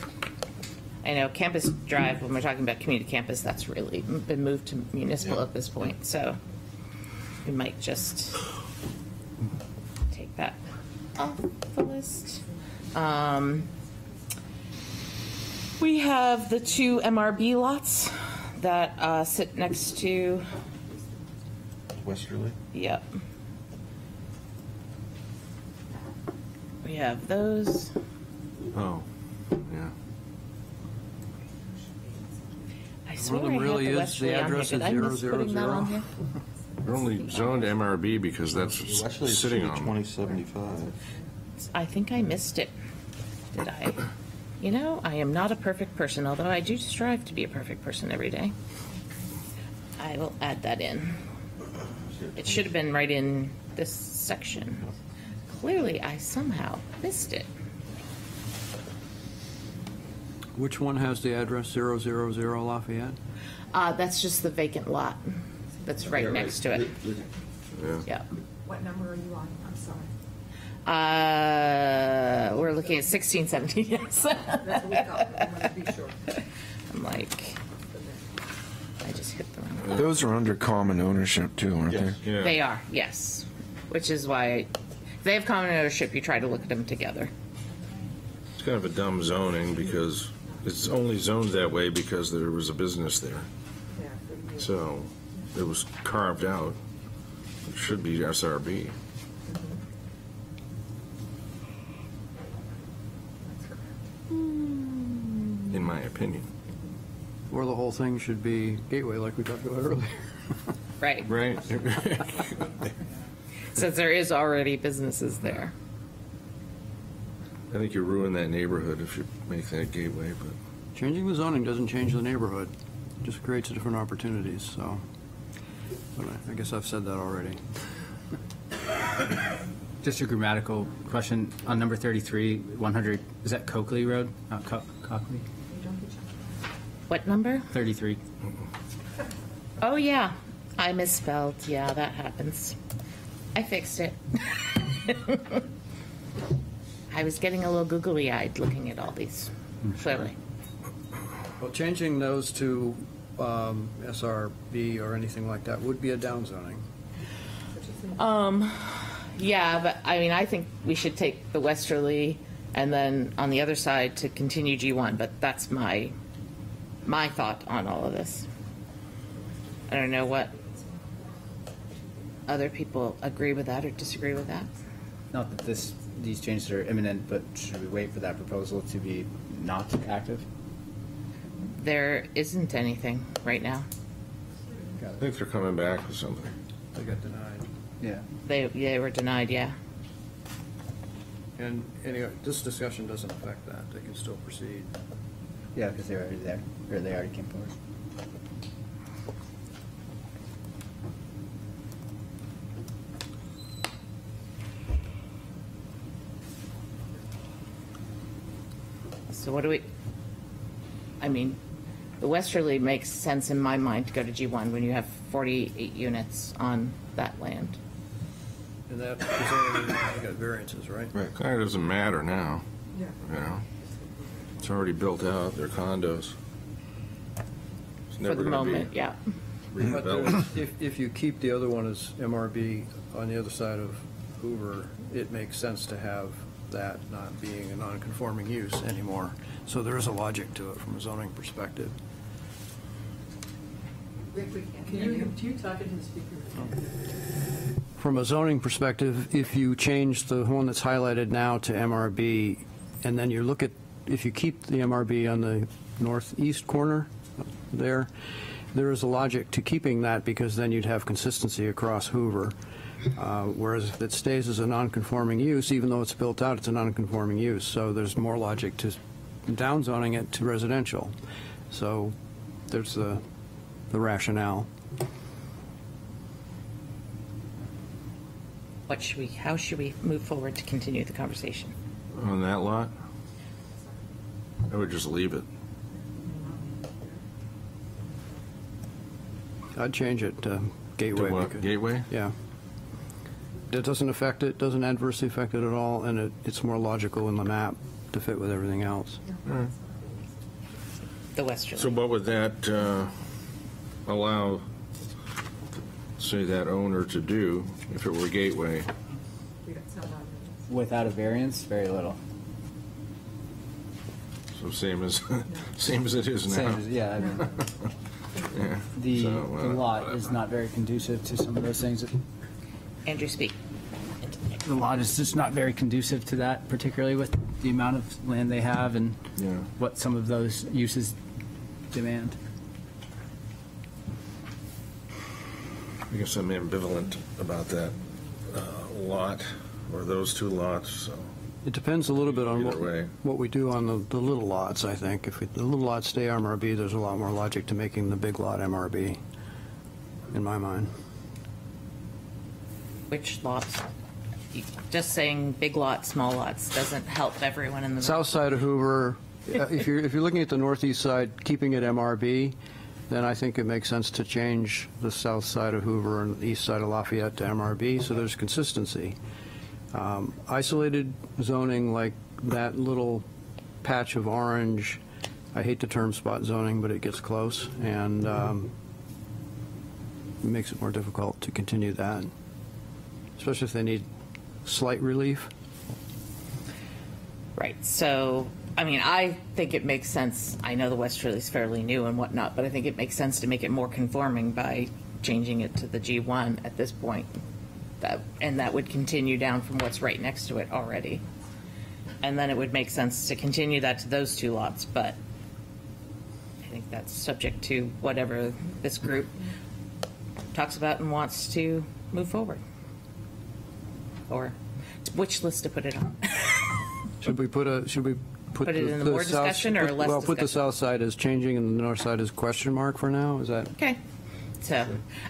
I know Campus Drive, when we're talking about community campus, that's really been moved to municipal at this point, so we might just take that off the list. Um, we have the two MRB lots that uh, sit next to, Westerly? yep. We have those. Oh, yeah. I swear them I had really the is- Westerly the on here. address Did is I miss 000? putting that on here? We're only zoned MRB because that's what's Westerly sitting is on. 2075. I think I missed it. Did I? You know, I am not a perfect person, although I do strive to be a perfect person every day. I will add that in. It should have been right in this section. clearly I somehow missed it. Which one has the address 000 Lafayette? Uh, that's just the vacant lot that's right next to it. Yeah. Yeah. What number are you on? I'm sorry. Uh, we're looking at 1670, yes. That's what we got. I want to be sure. I'm like, I just hit the wrong. Those are under common ownership too, aren't Yes. they? Yeah. They are, yes. Which is why, if they have common ownership, you try to look at them together. It's kind of a dumb zoning because it's only zoned that way because there was a business there. Yeah. So it was carved out. It should be SRB. In my opinion. Or the whole thing should be Gateway, like we talked about earlier. Right. Right. Since there is already businesses there. I think you ruin that neighborhood if you make that gateway, but Changing the zoning doesn't change the neighborhood, It just creates different opportunities, so. But I- I guess I've said that already. Just a grammatical question on number 33, 100, is that Coakley Road? Not Co- Coakley? What number? 33. Oh, yeah. I misspelled. Yeah, that happens. I fixed it. I was getting a little googly eyed looking at all these, clearly. Well, changing those to um, SRB or anything like that would be a downzoning. Yeah, but I mean, I think we should take the westerly and then on the other side to continue G1, but that's my, my thought on all of this. I don't know what other people agree with that or disagree with that. Not that this, these changes are imminent, but should we wait for that proposal to be not active? There isn't anything right now. I think they're coming back with something. They got denied. Yeah. They, they were denied, yeah. And anyway, this discussion doesn't affect that. They can still proceed. Yeah, because they're already there, or they already came forward. So what do we, I mean, the westerly makes sense in my mind to go to G1 when you have 48 units on that land. And that is already, you got variances, right? Right. Kind of doesn't matter now, Yeah. you know? It's already built out, they're condos. It's For never the gonna be moment, yeah. But redeveloped. there's- if, if you keep the other one as MRB on the other side of Hoover, it makes sense to have that not being a non-conforming use anymore. So there is a logic to it from a zoning perspective. Rick, we can't Can hear you, you. do you talk into the speaker? From a zoning perspective, if you change the one that's highlighted now to MRB, and then you look at, if you keep the MRB on the northeast corner there, there is a logic to keeping that because then you'd have consistency across Hoover. Uh, Whereas if it stays as a non-conforming use, even though it's built out, it's a non-conforming use. So there's more logic to downzoning it to residential. So there's the the rationale. What should we, how should we move forward to continue the conversation? On that lot? I would just leave it. I'd change it to To Gateway. what, because- Gateway? Yeah. That doesn't affect it, doesn't adversely affect it at all, and it, it's more logical in the map to fit with everything else. The westerly. So what would that uh, allow, say, that owner to do if it were Gateway? We got some on Without a variance, very little. So same as, same as it is now. Same as, yeah, I mean, Yeah. the, So, the uh, lot is not very conducive to some of those things. Andrew, speak. The lot is just not very conducive to that, particularly with the amount of land they have and Yeah. what some of those uses demand. I guess I'm ambivalent about that uh, lot, or those two lots, so. It depends a little bit on Either what, way. what we do on the, the little lots, I think. If it- the little lots stay MRB, there's a lot more logic to making the big lot MRB, in my mind. Which lots? just saying big lots, small lots doesn't help everyone in the. South side of Hoover, uh, if you're, if you're looking at the northeast side, keeping it MRB, then I think it makes sense to change the south side of Hoover and the east side of Lafayette to MRB, so there's consistency. Um, Isolated zoning like that little patch of orange, I hate the term spot zoning, but it gets close, and um, makes it more difficult to continue that, especially if they need slight relief. Right, so, I mean, I think it makes sense, I know the West is fairly new and whatnot, but I think it makes sense to make it more conforming by changing it to the G1 at this point. That, and that would continue down from what's right next to it already. And then it would make sense to continue that to those two lots, but I think that's subject to whatever this group talks about and wants to move forward. Or which list to put it on. Should we put a, should we put? Put it the- in the the more south- discussion or put- less Well, put the discussion? south side as changing and the north side as question mark for now, is that? Okay. So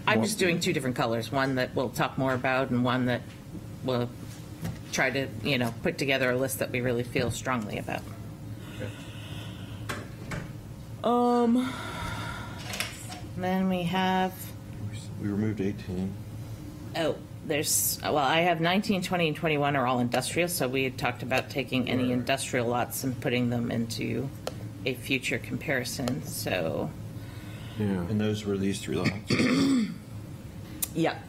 I'm just doing two different colors, one that we'll talk more about and one that we'll try to, you know, put together a list that we really feel strongly about. Um, then we have, We removed 18. oh, there's, well, I have 19, 20, and 21 are all industrial, so we had talked about taking any industrial lots and putting them into a future comparison, so. Yeah. And those were these three lots. Yeah,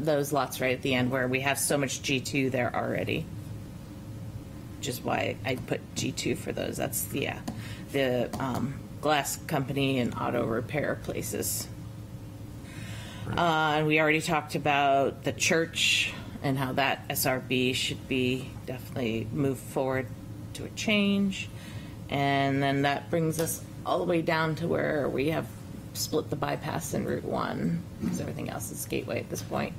those lots right at the end where we have so much G2 there already. Which is why I put G2 for those. That's, yeah, the um, glass company and auto repair places. Uh, And we already talked about the church and how that SRB should be definitely moved forward to a change. And then that brings us all the way down to where we have split the bypass in Route 1, because everything else is Gateway at this point.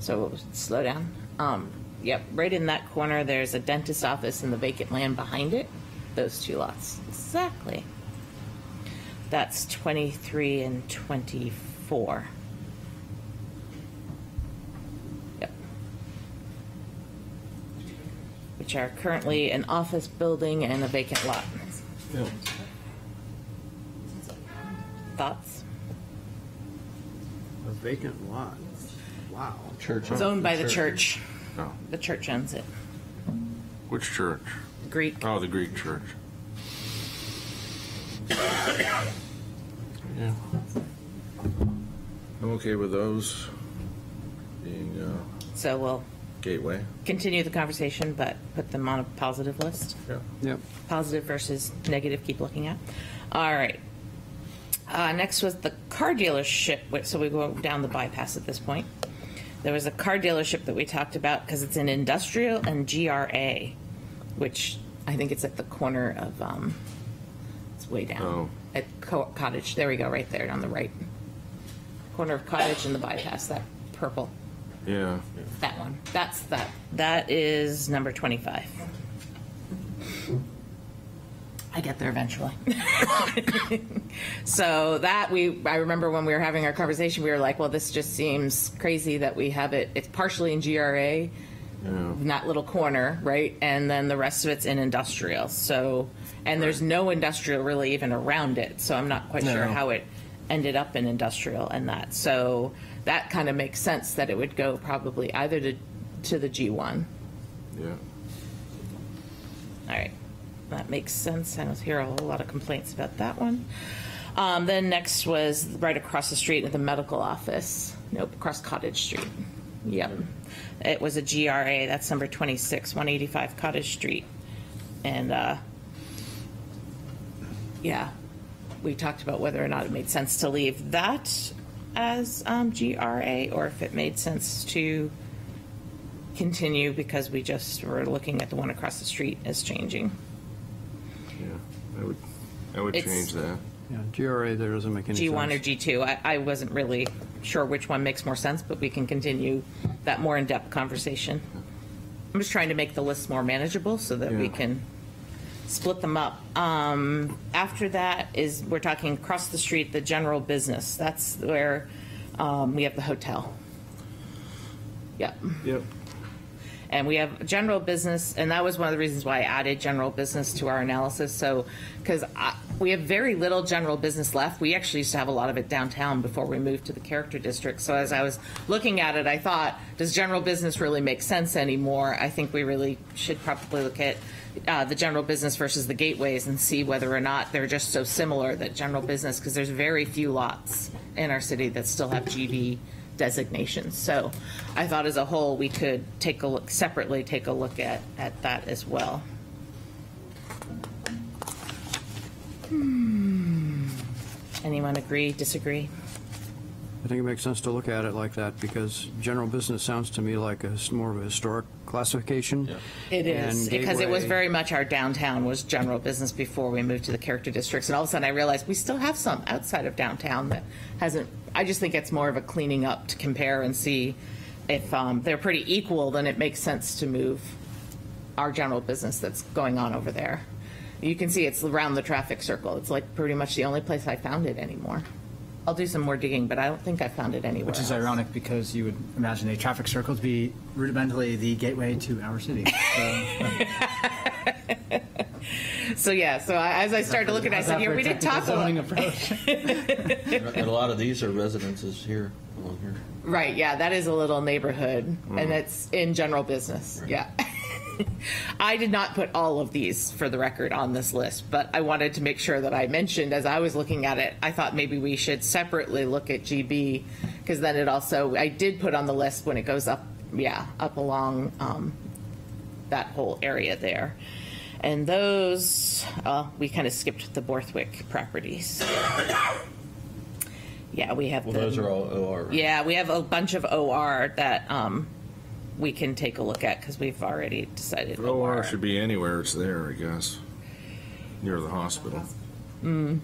So slow down. Um, Yep, right in that corner, there's a dentist office and the vacant land behind it. Those two lots, exactly. That's 23 and 24. Yep. Which are currently an office building and a vacant lot. Thoughts? A vacant lot. Wow. Church. It's owned by the church. Oh. The church owns it. Which church? Greek. Oh, the Greek church. Yeah. I'm okay with those being uh, So we'll gateway. continue the conversation, but put them on a positive list. Yeah. Yep. Positive versus negative, keep looking at. All right. Uh, next was the car dealership, so we go down the bypass at this point. There was a car dealership that we talked about because it's an industrial and GRA, which I think it's at the corner of, um, it's way down. Oh. At Co- Cottage, there we go, right there on the right. Corner of Cottage and the bypass, that purple. Yeah. That one. That's that. That is number 25. I get there eventually. so that we, I remember when we were having our conversation, we were like, well, this just seems crazy that we have it, it's partially in GRA, in that little corner, right? And then the rest of it's in industrial. So, and there's no industrial really even around it. So I'm not quite sure No. how it ended up in industrial and that. So that kind of makes sense that it would go probably either to, to the G1. Yeah. All right, that makes sense. I don't hear a whole lot of complaints about that one. Um, then next was right across the street at the medical office. Nope, across Cottage Street. Yep. It was a GRA, that's number 26, 185 Cottage Street. And, uh, yeah, we talked about whether or not it made sense to leave that as um, GRA or if it made sense to continue because we just were looking at the one across the street as changing. Yeah. I would, I would It's- change that. Yeah, GRA there doesn't make any sense. G1 or G2. I, I wasn't really sure which one makes more sense, but we can continue that more in-depth conversation. I'm just trying to make the list more manageable so that we Yeah. can split them up. Um, after that is, we're talking across the street, the general business. That's where um, we have the hotel. Yep. Yep. And we have general business, and that was one of the reasons why I added general business to our analysis. So, because we have very little general business left. We actually used to have a lot of it downtown before we moved to the character district. So as I was looking at it, I thought, does general business really make sense anymore? I think we really should probably look at uh, the general business versus the gateways and see whether or not they're just so similar that general business, because there's very few lots in our city that still have GB designations. So I thought as a whole, we could take a look, separately take a look at, at that as well. Hmm. Anyone agree, disagree? I think it makes sense to look at it like that because general business sounds to me like a, more of a historic classification. It is, And because it was very much our downtown was general business before we moved to the character districts. And all of a sudden I realized we still have some outside of downtown that hasn't, I just think it's more of a cleaning up to compare and see if um, they're pretty equal, then it makes sense to move our general business that's going on over there. You can see it's around the traffic circle. It's like pretty much the only place I found it anymore. I'll do some more digging, but I don't think I found it anywhere Which is else. ironic because you would imagine a traffic circle to be rudimentally the gateway to our city. So, So yeah, so I- as I started looking, I how's said, that here, for we did talk technical a zoning lot. approach. And a lot of these are residences here, along here. Right, yeah, that is a little neighborhood, Mm-hmm. and it's in general business, yeah. I did not put all of these, for the record, on this list, but I wanted to make sure that I mentioned, as I was looking at it, I thought maybe we should separately look at GB, because then it also, I did put on the list when it goes up, yeah, up along um, that whole area there. And those, uh, we kind of skipped the Borthwick properties. Yeah, we have Well, the- those are all OR. right? yeah, we have a bunch of OR that um, we can take a look at because we've already decided. OR should be anywhere it's there, I guess, near the hospital. Mm.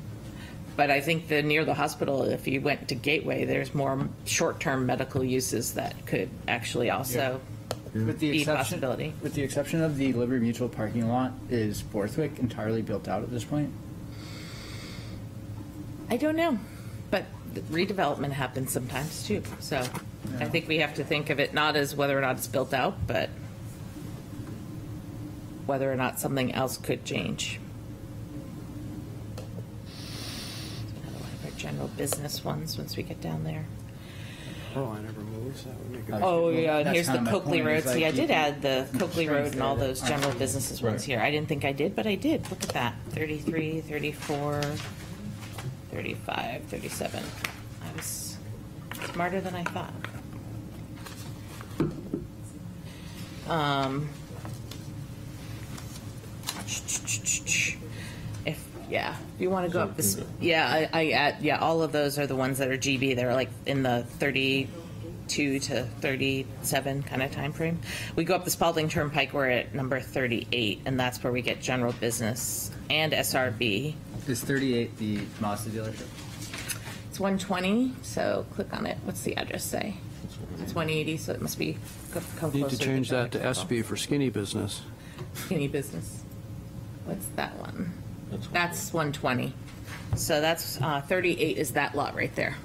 But I think the near the hospital, if you went to Gateway, there's more short-term medical uses that could actually also. With the Be a possibility. with the exception of the Liberty Mutual parking lot, is Borthwick entirely built out at this point? I don't know, but redevelopment happens sometimes too. So I think we have to think of it not as whether or not it's built out, but whether or not something else could change. Another one of our general business ones once we get down there. Oh, I never moves, that would make it. Oh, yeah, and That's here's the kinda my Coakley point, Road. is like See, I you did can- add the Coakley Road and all those general aren't- businesses ones here. I didn't think I did, but I did. Look at that. 33, 34, 35, 37. I was smarter than I thought. Um, if, yeah, if you want to go up this, yeah, I, I, yeah, all of those are the ones that are GB. They're like in the 32 to 37 kind of time frame. We go up the Spaulding Turnpike, we're at number 38, and that's where we get general business and SRB. Is 38 the Mazda dealership? It's 120, so click on it. What's the address say? It's 180, so it must be co- come Need closer to change that to traffic. SB for skinny business. Skinny business. What's that one? That's one. That's 120. So that's, uh, 38 is that lot right there.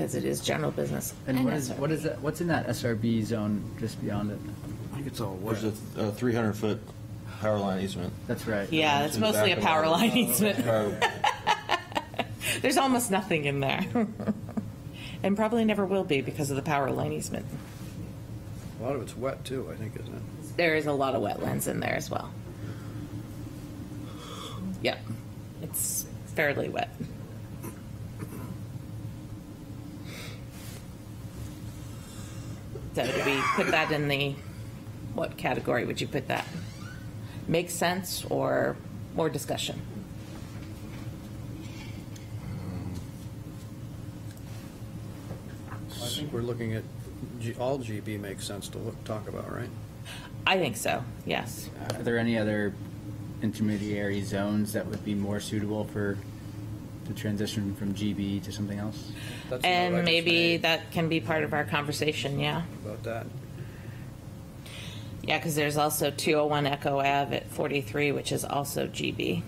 Because it is general business. And what is, SRB. what is that, what's in that SRB zone just beyond it? I think it's all wet. There's a, a 300-foot power line easement. That's right. Yeah, it's mostly a back of power line uh, easement. There's almost nothing in there. And probably never will be because of the power line easement. A lot of it's wet too, I think, isn't it? There is a lot of wetlands in there as well. Yep, it's fairly wet. So do we put that in the, what category would you put that? Make sense or more discussion? I think we're looking at, G- all GB makes sense to look, talk about, right? I think so, yes. Are there any other intermediary zones that would be more suitable for the transition from GB to something else? That's and maybe that can be part of our conversation, yeah. About that. Yeah, because there's also 201 Echo Ave at 43, which is also GB.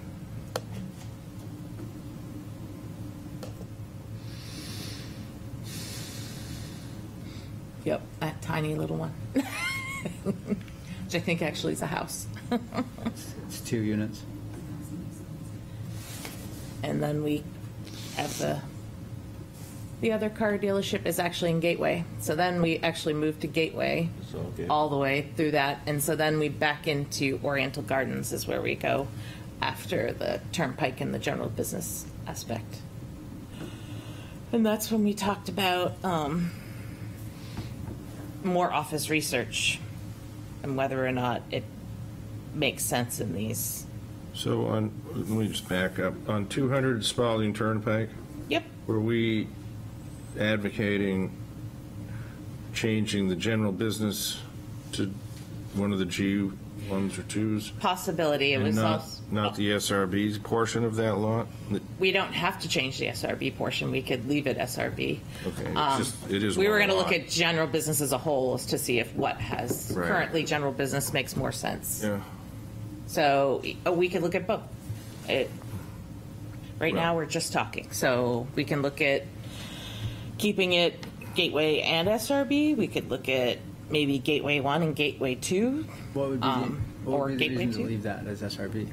Yep, that tiny little one, which I think actually is a house. it's two units. And then we have the, the other car dealership is actually in Gateway. So then we actually moved to Gateway So, okay. all the way through that. And so then we back into Oriental Gardens is where we go after the Turnpike and the general business aspect. And that's when we talked about um, more office research and whether or not it makes sense in these. So on, let me just back up. On 200 Spaulding Turnpike, Yep. were we advocating changing the general business to one of the G ones or twos? Possibility. It And was not, also. not the SRB portion of that lot? We don't have to change the SRB portion. We could leave it SRB. Okay, it's Um, just, it is We were one going to look lot. at general business as a whole as to see if what has Right. currently general business makes more sense. Yeah, So uh, we could look at both. It, right now, we're just talking. So we can look at keeping it Gateway and SRB. We could look at maybe Gateway 1 and Gateway 2. What would be, Um, what or would be the Gateway reason to leave that as SRB?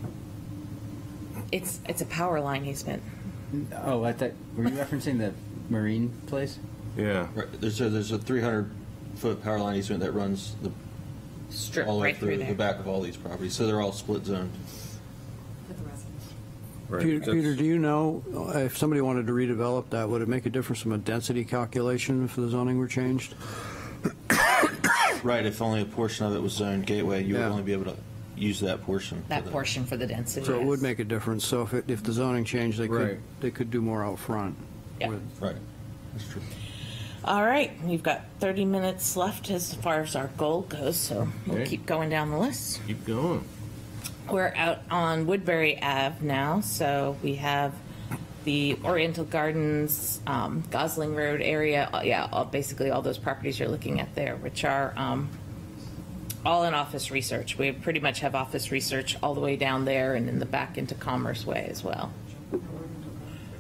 It's, it's a power line easement. Oh, I thought, were you referencing the marine place? yeah. Right, There's a, there's a 300-foot power line easement that runs the, Strip all the way through through the back of all these properties, so they're all split zoned. For the residents. right. Peter, Peter, do you know, uh, if somebody wanted to redevelop that, would it make a difference from a density calculation if the zoning were changed? Right, if only a portion of it was zoned gateway, you would only be able to use that portion. for That the- portion for the density. So it would make a difference, so if, it- if the zoning changed, they could, they could do more out front. Yeah. with- Right, that's true. All right, we've got 30 minutes left as far as our goal goes, so we'll Okay. keep going down the list. Keep going. We're out on Woodbury Ave now, so we have the Oriental Gardens, um, Gosling Road area, uh, yeah, all- basically all those properties you're looking at there, which are um, all in office research. We pretty much have office research all the way down there and in the back into Commerce Way as well.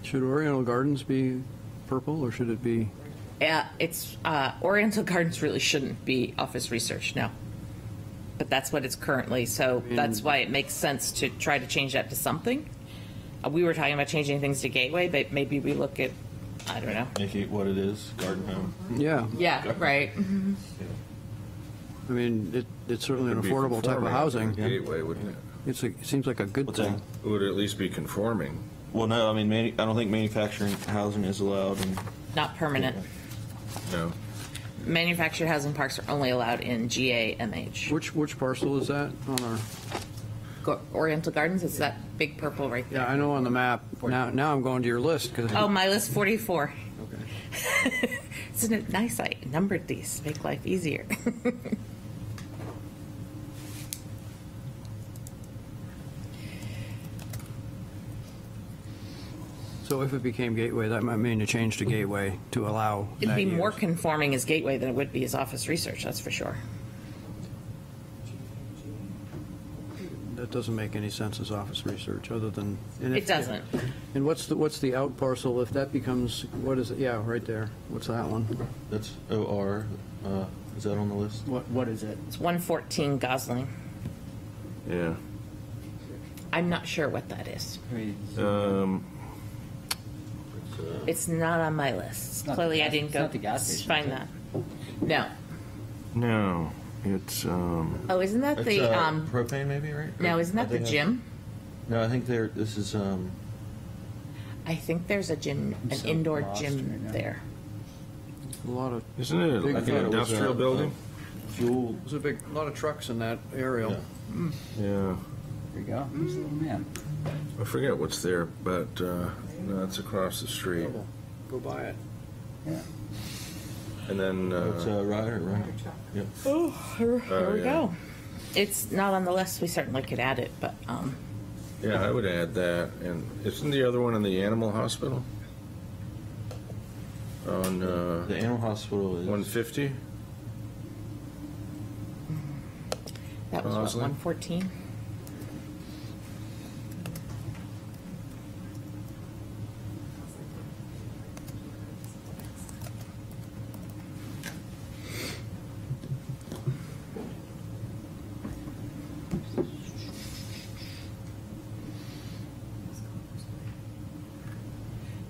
Should Oriental Gardens be purple, or should it be, Yeah, it's, uh, Oriental Gardens really shouldn't be office research, no. But that's what it's currently, so that's why it makes sense to try to change that to something. Uh, We were talking about changing things to Gateway, but maybe we look at, I don't know. Make it what it is, garden home. yeah, Yeah, right. I mean, it, it's certainly an affordable type of housing. Gateway, wouldn't it? It's a, it seems like a good What's that? thing. It would at least be conforming. Well, no, I mean, manu- I don't think manufacturing housing is allowed in Not permanent. No. Manufactured housing parks are only allowed in GAMH. Which, which parcel is that on our, Go- Oriental Gardens, it's that big purple right there. yeah, I know on the map. Now, now I'm going to your list, because. Oh, my list 44. Isn't it nice I numbered these, make life easier? So if it became Gateway, that might mean a change to Gateway to allow It'd that be more use. conforming as Gateway than it would be as Office Research, that's for sure. That doesn't make any sense as office research, other than. and It if- doesn't. And what's the, what's the out parcel, if that becomes, what is it, yeah, right there, what's that one? That's OR. Uh, is that on the list? What, what is it? It's 114 Gosling. Yeah. I'm not sure what that is. Um, It's not on my list. not the Clearly, I gas- didn't it's go not the gas station, find is that. it? No. no, it's, um, Oh, isn't that It's, the, uh, um, propane, maybe, right? no, isn't that they the have- gym? No, I think they're. This is. Um, I think there's a gym, I'm an so indoor lost right gym now. there. A lot of, isn't it Big like thought an it was, industrial uh, building? fuel. there's a big, lot of trucks in that area. Yeah. Yeah. There you go. Here's the little man. I forget what's there, but, uh, no, it's across the street. Go buy it. Yeah. And then, It's uh, uh, Ryder, right? Yep. Oh, here, here Oh, we yeah. go. It's not on the list. We certainly could add it, but, um, yeah, I would add that. And isn't the other one in the animal hospital? On, uh, The animal hospital is. 150? that was what, Gosling? 114?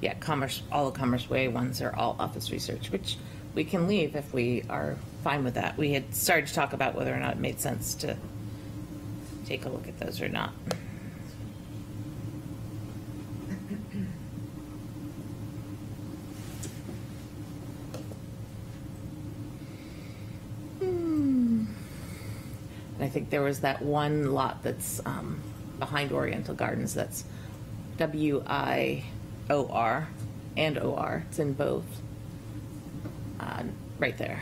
yeah, Commerce, all the Commerce Way ones are all office research, which we can leave if we are fine with that. We had started to talk about whether or not it made sense to take a look at those or not. Hmm. And I think there was that one lot that's um, behind Oriental Gardens that's W-I-O-R and O-R. It's in both. Uh, Right there.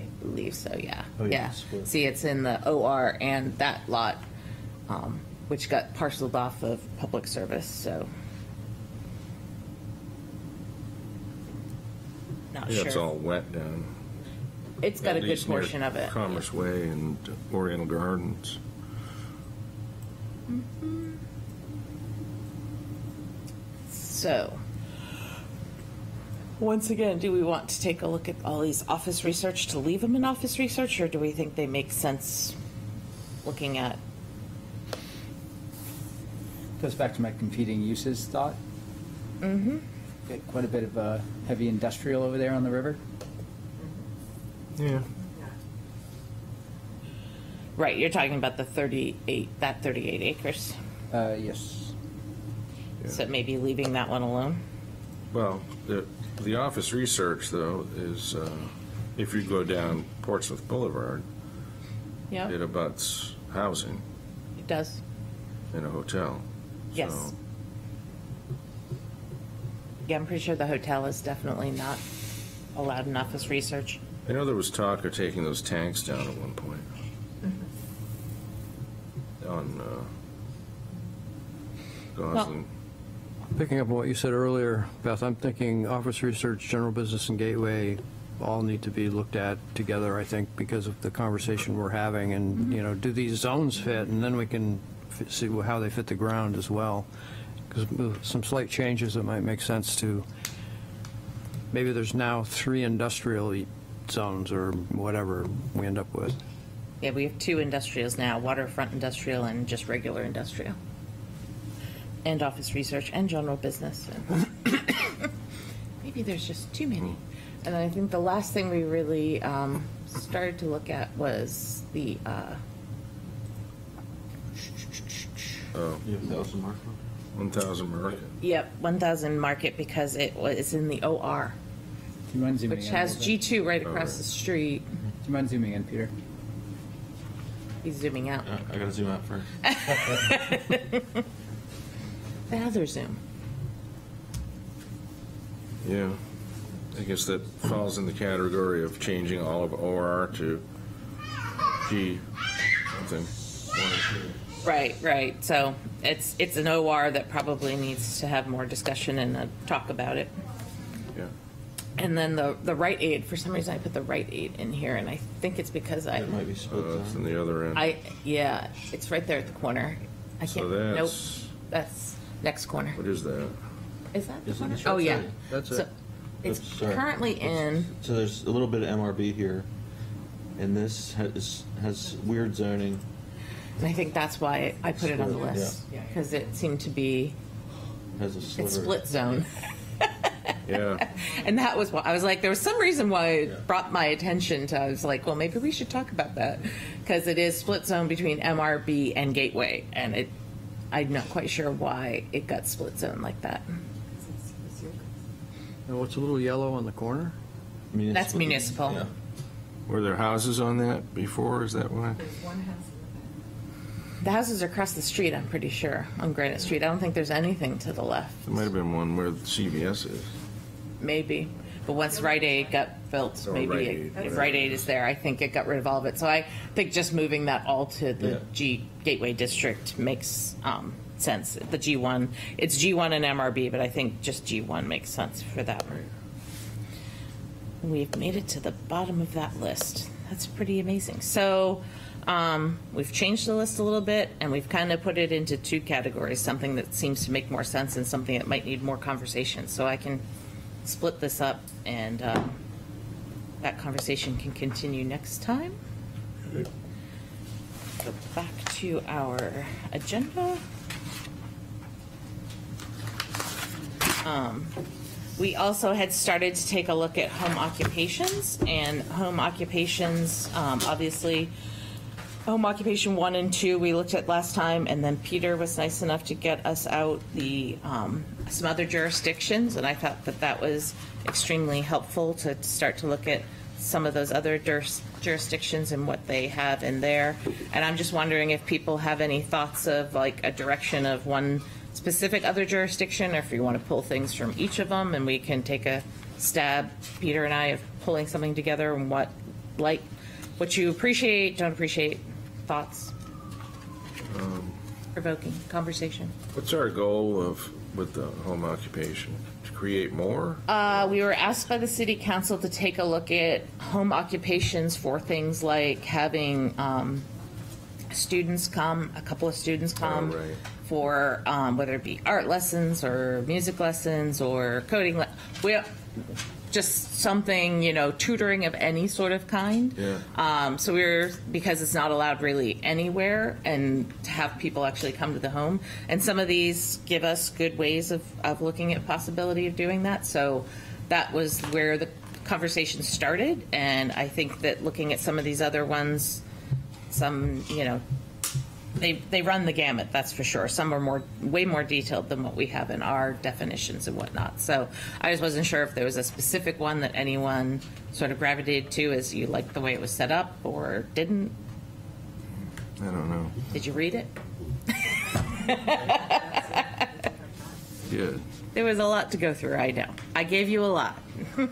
I believe so, yeah. Oh, yeah, Yeah. split. See, it's in the O-R and that lot, um, which got parceled off of public service, so. Not Yeah, it's sure. all wet down. It's got a at good least near portion of it. Commerce Way and Oriental Gardens. So, once again, do we want to take a look at all these office research to leave them in office research, or do we think they make sense looking at? Goes back to my competing uses thought. Mm-hmm. Get quite a bit of uh, heavy industrial over there on the river. Yeah. Right, you're talking about the 38, that 38 acres. Uh, yes. So maybe leaving that one alone? Well, the, the office research, though, is, uh, if you go down Portsmouth Boulevard, Yeah, it abuts housing it does. in a hotel. Yes. So, Yeah, I'm pretty sure the hotel is definitely not allowed in office research. I know there was talk of taking those tanks down at one point. On, uh, Gosling. Picking up on what you said earlier, Beth, I'm thinking office research, general business, and gateway all need to be looked at together, I think, because of the conversation we're having, and, mm-hmm. you know, do these zones fit? And then we can see how they fit the ground as well. Because uh, some slight changes that might make sense to, maybe there's now three industrial zones or whatever we end up with. Yeah, we have two industrials now, waterfront industrial and just regular industrial. And office research and general business. and- Maybe there's just too many. And I think the last thing we really um, started to look at was the, uh, Oh, You Thousand Mark? 1,000 Market. yep, 1,000 Market because it was in the OR, Do you mind zooming which in? a has? G2 right across the street. Do you mind zooming in, Peter? He's zooming out. Uh, I gotta zoom out first. The other zoom. Yeah. I guess that falls in the category of changing all of OR to G something. One or two. Right, right. So it's, it's an OR that probably needs to have more discussion and uh, talk about it. Yeah. And then the, the Rite Aid, for some reason I put the Rite Aid in here and I think it's because I, It might be split Uh, it's on zone. the other end. I, yeah, it's right there at the corner. I So can't, nope, that's, that's next corner. what is that? Is that the Is it corner? the Oh, yeah. short That's So it. It's Oops, sorry. currently in, So there's a little bit of MRB here, and this has, has weird zoning. and I think that's why I put it on the Split, list. Because it seemed to be, Has a sliver. it's split zone. Yeah. And that was why, I was like, there was some reason why Yeah. it brought my attention to, I was like, well, maybe we should talk about that. Because it is split zone between MRB and Gateway, and it, I'm not quite sure why it got split zone like that. It's- it's what's a little yellow on the corner? That's municipal. Yeah. Were there houses on that before? Is that why? There's one house in the The houses are across the street, I'm pretty sure, on Granite Street. I don't think there's anything to the left, There might have been one where the CVS is. maybe. But once Rite Aid got built, Or maybe Rite it- Aid. if Rite Aid is there, I think it got rid of all of it. So I think just moving that all to the Yeah. G Gateway District makes um, sense. The G1, it's G1 and MRB, but I think just G1 makes sense for that. We've made it to the bottom of that list. That's pretty amazing. So um, we've changed the list a little bit, and we've kind of put it into two categories, something that seems to make more sense and something that might need more conversation. So I can split this up, and um, that conversation can continue next time. Go back to our agenda. Um, We also had started to take a look at home occupations, and home occupations, um, obviously, home occupation one and two, we looked at last time, and then Peter was nice enough to get us out the, um, some other jurisdictions, and I thought that that was extremely helpful to start to look at some of those other jurisdictions and what they have in there. And I'm just wondering if people have any thoughts of like a direction of one specific other jurisdiction, or if you want to pull things from each of them, and we can take a stab, Peter and I, of pulling something together and what, like, what you appreciate, don't appreciate, thoughts? Provoking conversation. What's our goal of, with the home occupation? To create more? Uh, we were asked by the city council to take a look at home occupations for things like having um, students come, a couple of students come Oh, right. for um, whether it be art lessons or music lessons or coding. Le- we just something, you know, tutoring of any sort of kind. Yeah. Um, so we're because it's not allowed really anywhere, and to have people actually come to the home. And some of these give us good ways of, of looking at possibility of doing that. So that was where the conversation started, and I think that looking at some of these other ones, some you know, they they run the gamut. That's for sure. Some are more way more detailed than what we have in our definitions and whatnot. So I just wasn't sure if there was a specific one that anyone sort of gravitated to as you liked the way it was set up or didn't. I don't know. Did you read it? Good. There was a lot to go through. I know. I gave you a lot.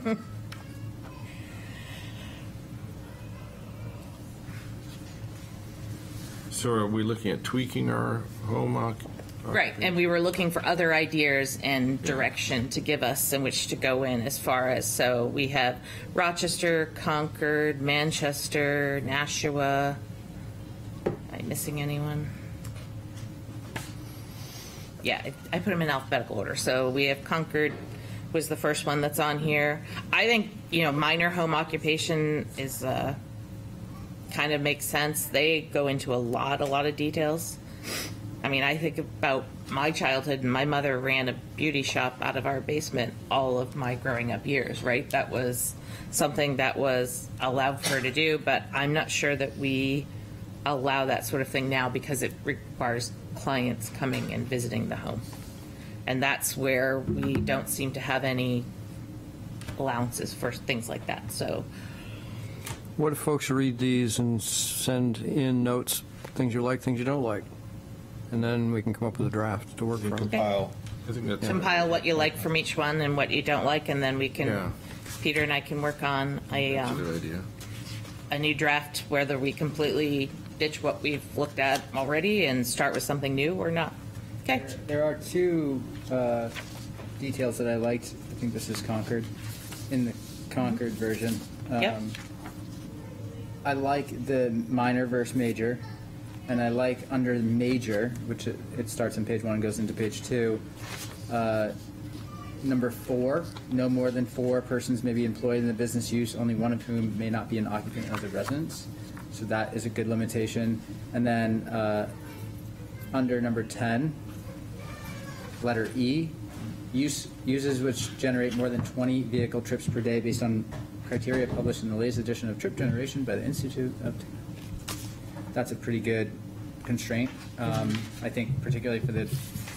So are we looking at tweaking our home occ? Right, and we were looking for other ideas and direction to give us in which to go in as far as, so we have Rochester, Concord, Manchester, Nashua. Am I missing anyone? Yeah, I- I put them in alphabetical order. So we have Concord was the first one that's on here. I think, you know, minor home occupation is, uh, kind of makes sense. They go into a lot, a lot of details. I mean, I think about my childhood, my mother ran a beauty shop out of our basement all of my growing up years, right? That was something that was allowed for her to do, but I'm not sure that we allow that sort of thing now because it requires clients coming and visiting the home. And that's where we don't seem to have any allowances for things like that. So, What if folks read these and send in notes, things you like, things you don't like? And then we can come up with a draft to work from. Compile. I think that's. compile what you like from each one and what you don't like, and then we Yeah. can, Peter and I can work on a, That's a um, good idea. a new draft, whether we completely ditch what we've looked at already and start with something new or not. Okay, There are two uh, details that I liked. I think this is Concord, in the Concord version. Yep. Um, I like the minor verse major, and I like under major, which it, it starts on page one and goes into page two. Uh, number four, no more than four persons may be employed in the business use, only one of whom may not be an occupant of the residence. So that is a good limitation. And then uh, under number 10, letter E, use, uses which generate more than 20 vehicle trips per day based on criteria published in the latest edition of Trip Generation by the Institute of Technology. That's a pretty good constraint, um, I think particularly for the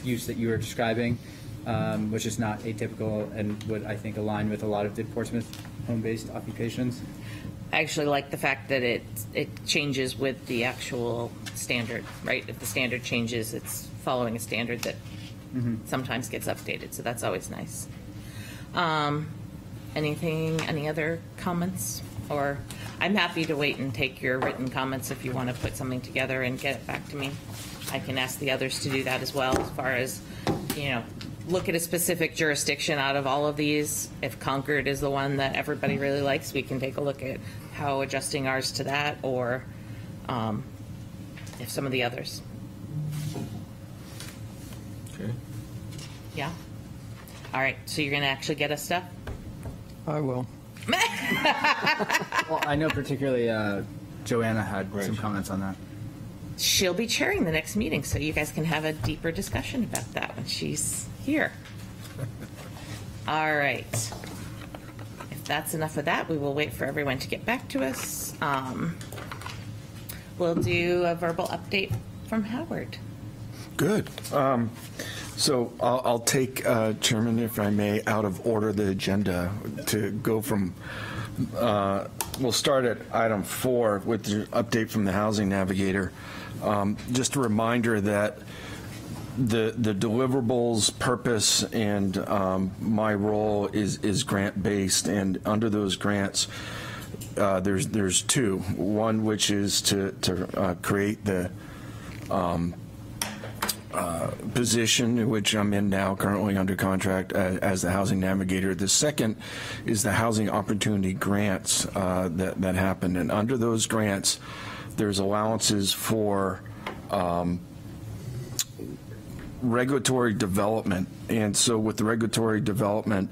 use that you were describing, um, which is not atypical and would, I think, align with a lot of the Portsmouth home-based occupations. I actually like the fact that it, it changes with the actual standard, right? If the standard changes, it's following a standard that sometimes gets updated, so that's always nice. Um, Anything, any other comments? Or, I'm happy to wait and take your written comments if you want to put something together and get it back to me. I can ask the others to do that as well, as far as, you know, look at a specific jurisdiction out of all of these. If Concord is the one that everybody really likes, we can take a look at how adjusting ours to that, or um, if some of the others. Okay. Yeah? All right, so you're going to actually get us stuff? I will. Well, I know particularly uh, Joanna had some comments on that. She'll be chairing the next meeting, so you guys can have a deeper discussion about that when she's here. All right. If that's enough of that, we will wait for everyone to get back to us. Um, We'll do a verbal update from Howard. Good. Um, So I'll, I'll take, uh, Chairman, if I may, out of order the agenda to go from, uh, we'll start at item four with the update from the Housing Navigator. Um, Just a reminder that the, the deliverables, purpose, and um, my role is, is grant-based, and under those grants, uh, there's, there's two. One which is to, to uh, create the um, uh, position, which I'm in now, currently under contract uh, as the housing navigator. The second is the housing opportunity grants uh, that, that happen. And under those grants, there's allowances for um, regulatory development. And so with the regulatory development,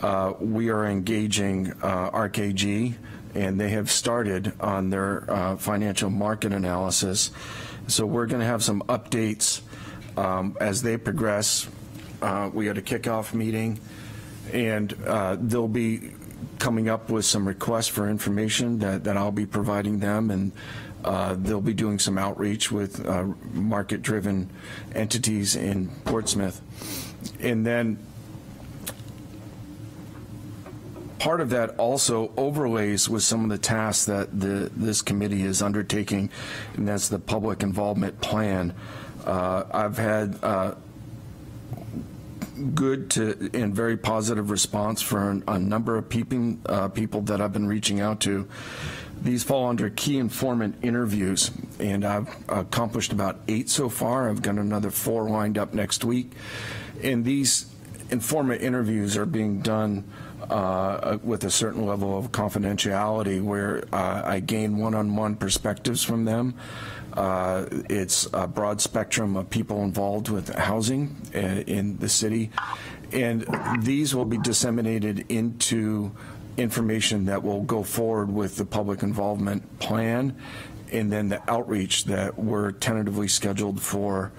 uh, we are engaging uh, RKG, and they have started on their uh, financial market analysis. So we're going to have some updates um, as they progress. Uh, We had a kickoff meeting, and uh, they'll be coming up with some requests for information that, that I'll be providing them, and uh, they'll be doing some outreach with uh, market-driven entities in Portsmouth. And then part of that also overlays with some of the tasks that the, this committee is undertaking, and that's the public involvement plan. Uh, I've had uh, good to and very positive response for a number of peeping, uh, people that I've been reaching out to. These fall under key informant interviews, and I've accomplished about eight so far. I've got another four lined up next week. And these informant interviews are being done uh, with a certain level of confidentiality where uh, I gain one-on-one perspectives from them. Uh, It's a broad spectrum of people involved with housing uh, in the city, and these will be disseminated into information that will go forward with the public involvement plan, and then the outreach that we're tentatively scheduled for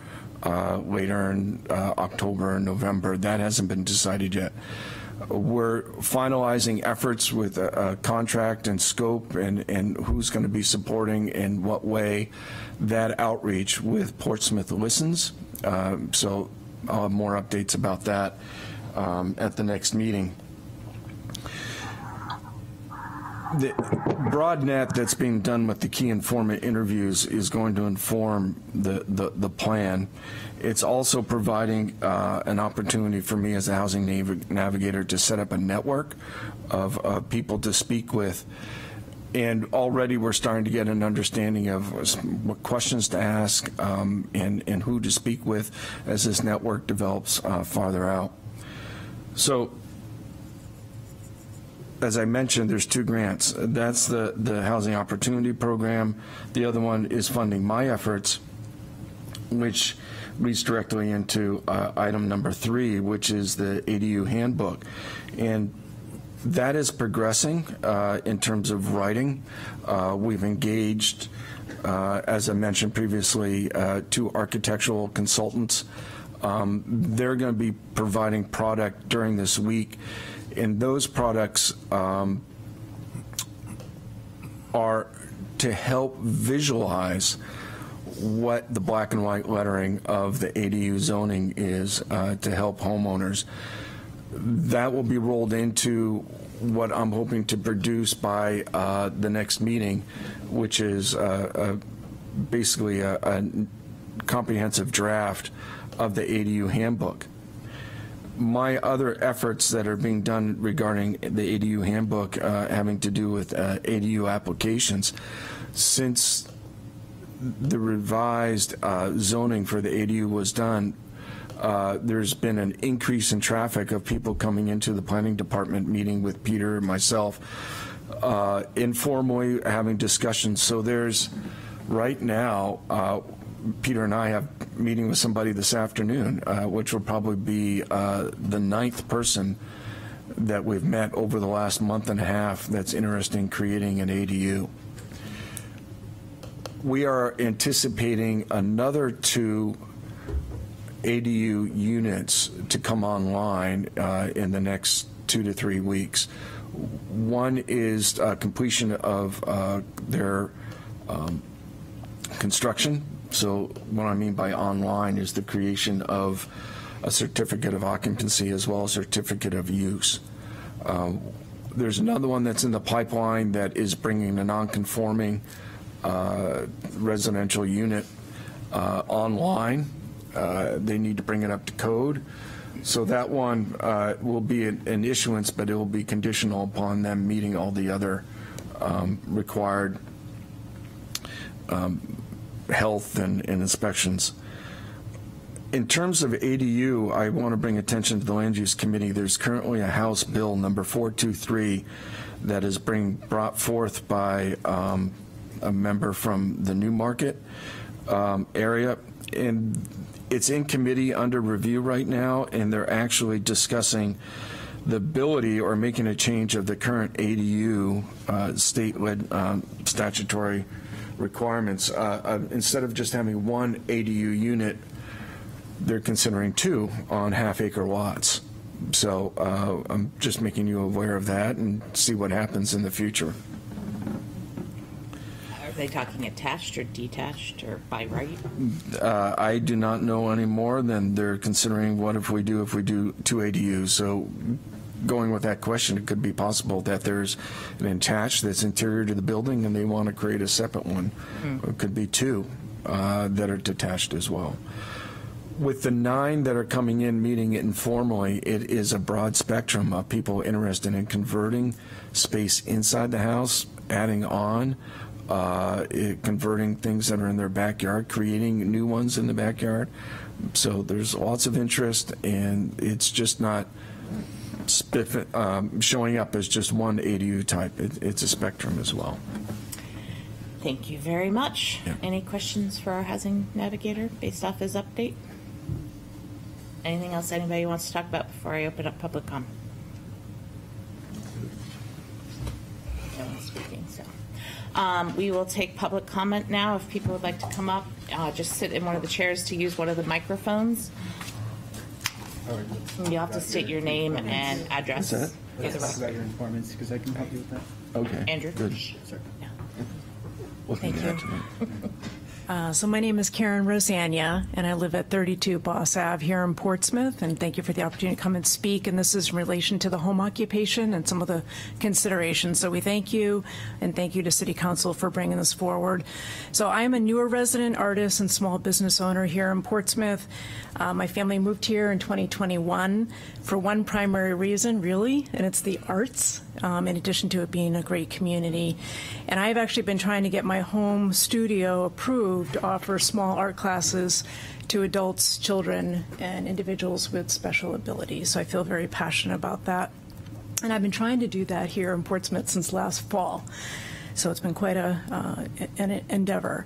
uh, later in uh, October and November. That hasn't been decided yet. We're finalizing efforts with a, a contract and scope and, and who's going to be supporting in what way that outreach with Portsmouth Listens. Um, so I'll have more updates about that um, at the next meeting. The broad net that's being done with the key informant interviews is going to inform the, the, the plan. It's also providing uh, an opportunity for me as a housing nav- navigator to set up a network of uh, people to speak with. And already we're starting to get an understanding of what questions to ask um, and, and who to speak with as this network develops uh, farther out. So as I mentioned, there's two grants. That's the, the Housing Opportunity Program. The other one is funding my efforts, which leads directly into uh, item number three, which is the ADU handbook. And that is progressing uh, in terms of writing. Uh, we've engaged, uh, as I mentioned previously, uh, two architectural consultants. Um, they're going to be providing product during this week and those products um, are to help visualize what the black and white lettering of the ADU zoning is uh, to help homeowners. That will be rolled into what I'm hoping to produce by uh, the next meeting, which is uh, uh, basically a, a comprehensive draft of the ADU handbook my other efforts that are being done regarding the ADU handbook uh, having to do with uh, ADU applications, since the revised uh, zoning for the ADU was done, uh, there's been an increase in traffic of people coming into the planning department, meeting with Peter and myself, uh, informally having discussions. So there's right now uh, Peter and I have meeting with somebody this afternoon, uh, which will probably be uh, the ninth person that we've met over the last month and a half that's interested in creating an ADU. We are anticipating another two ADU units to come online uh, in the next two to three weeks. One is uh, completion of uh, their um, construction. So what I mean by online is the creation of a certificate of occupancy as well as certificate of use. Um, There's another one that's in the pipeline that is bringing a non-conforming uh, residential unit uh, online. Uh, They need to bring it up to code. So that one uh, will be an an issuance, but it will be conditional upon them meeting all the other um, required um, health and and inspections. In terms of ADU, I want to bring attention to the Land Use Committee. There's currently a House Bill number 423 that is being brought forth by um, a member from the Newmarket um, area. And it's in committee under review right now, and they're actually discussing the ability or making a change of the current ADU uh, state-led um, statutory requirements. Uh, uh, Instead of just having one ADU unit, they're considering two on half-acre lots. So uh, I'm just making you aware of that and see what happens in the future. Are they talking attached or detached or by right? Uh, I do not know any more than they're considering what if we do if we do two ADUs. So going with that question, it could be possible that there's an attached that's interior to the building and they want to create a separate one. Or It could be two uh, that are detached as well. With the nine that are coming in, meeting informally, it is a broad spectrum of people interested in converting space inside the house, adding on, uh, it- converting things that are in their backyard, creating new ones in the backyard. So there's lots of interest, and it's just not um, showing up as just one ADU type. It- It's a spectrum as well. Thank you very much. Yeah. Any questions for our housing navigator based off his update? Anything else anybody wants to talk about before I open up public comment? No one's speaking, so. Um, We will take public comment now. If people would like to come up, uh, just sit in one of the chairs to use one of the microphones. You'll have to state your name and address. that? for the record. about your informants, because I can help you with that. Okay. Andrew? Good. Thank you. Uh, So my name is Karen Rosania, and I live at 32 Boss Ave here in Portsmouth, and thank you for the opportunity to come and speak, and this is in relation to the home occupation and some of the considerations. So we thank you, and thank you to City Council for bringing this forward. So I am a newer resident, artist, and small business owner here in Portsmouth. Uh, My family moved here in 2021 for one primary reason, really, and it's the arts, um, in addition to it being a great community. And I've actually been trying to get my home studio approved to offer small art classes to adults, children, and individuals with special abilities. So I feel very passionate about that. And I've been trying to do that here in Portsmouth since last fall. So it's been quite a, uh, an endeavor.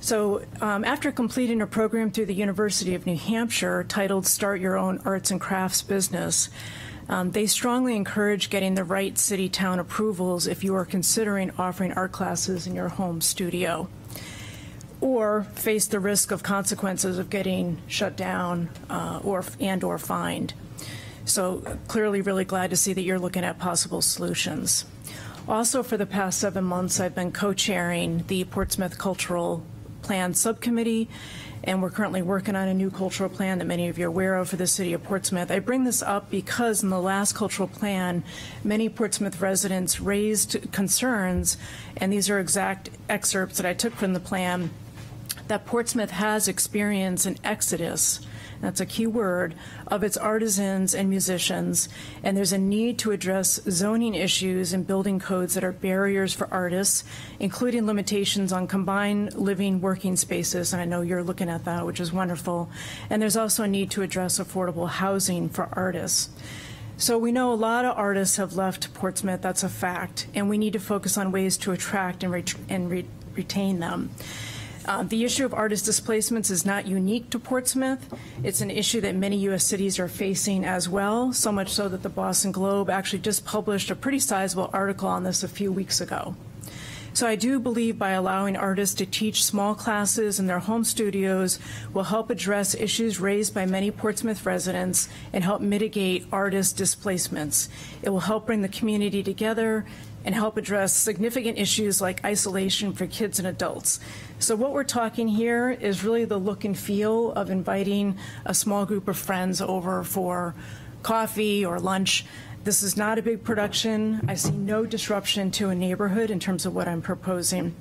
So um, after completing a program through the University of New Hampshire titled Start Your Own Arts and Crafts Business, um, they strongly encourage getting the right city town approvals if you are considering offering art classes in your home studio or face the risk of consequences of getting shut down uh, or and or fined. So clearly, really glad to see that you're looking at possible solutions. Also, for the past seven months, I've been co-chairing the Portsmouth Cultural Plan Subcommittee, and we're currently working on a new cultural plan that many of you are aware of for the city of Portsmouth. I bring this up because in the last cultural plan, many Portsmouth residents raised concerns, and these are exact excerpts that I took from the plan, that Portsmouth has experienced an exodus, that's a key word, of its artisans and musicians, and there's a need to address zoning issues and building codes that are barriers for artists, including limitations on combined living working spaces, and I know you're looking at that, which is wonderful. And there's also a need to address affordable housing for artists. So we know a lot of artists have left Portsmouth, that's a fact, and we need to focus on ways to attract and, ret- and re- retain them. Uh, the issue of artist displacements is not unique to Portsmouth. It's an issue that many U.S. cities are facing as well, so much so that the Boston Globe actually just published a pretty sizable article on this a few weeks ago. So I do believe by allowing artists to teach small classes in their home studios will help address issues raised by many Portsmouth residents and help mitigate artist displacements. It will help bring the community together and help address significant issues like isolation for kids and adults. So what we're talking here is really the look and feel of inviting a small group of friends over for coffee or lunch. This is not a big production. I see no disruption to a neighborhood in terms of what I'm proposing.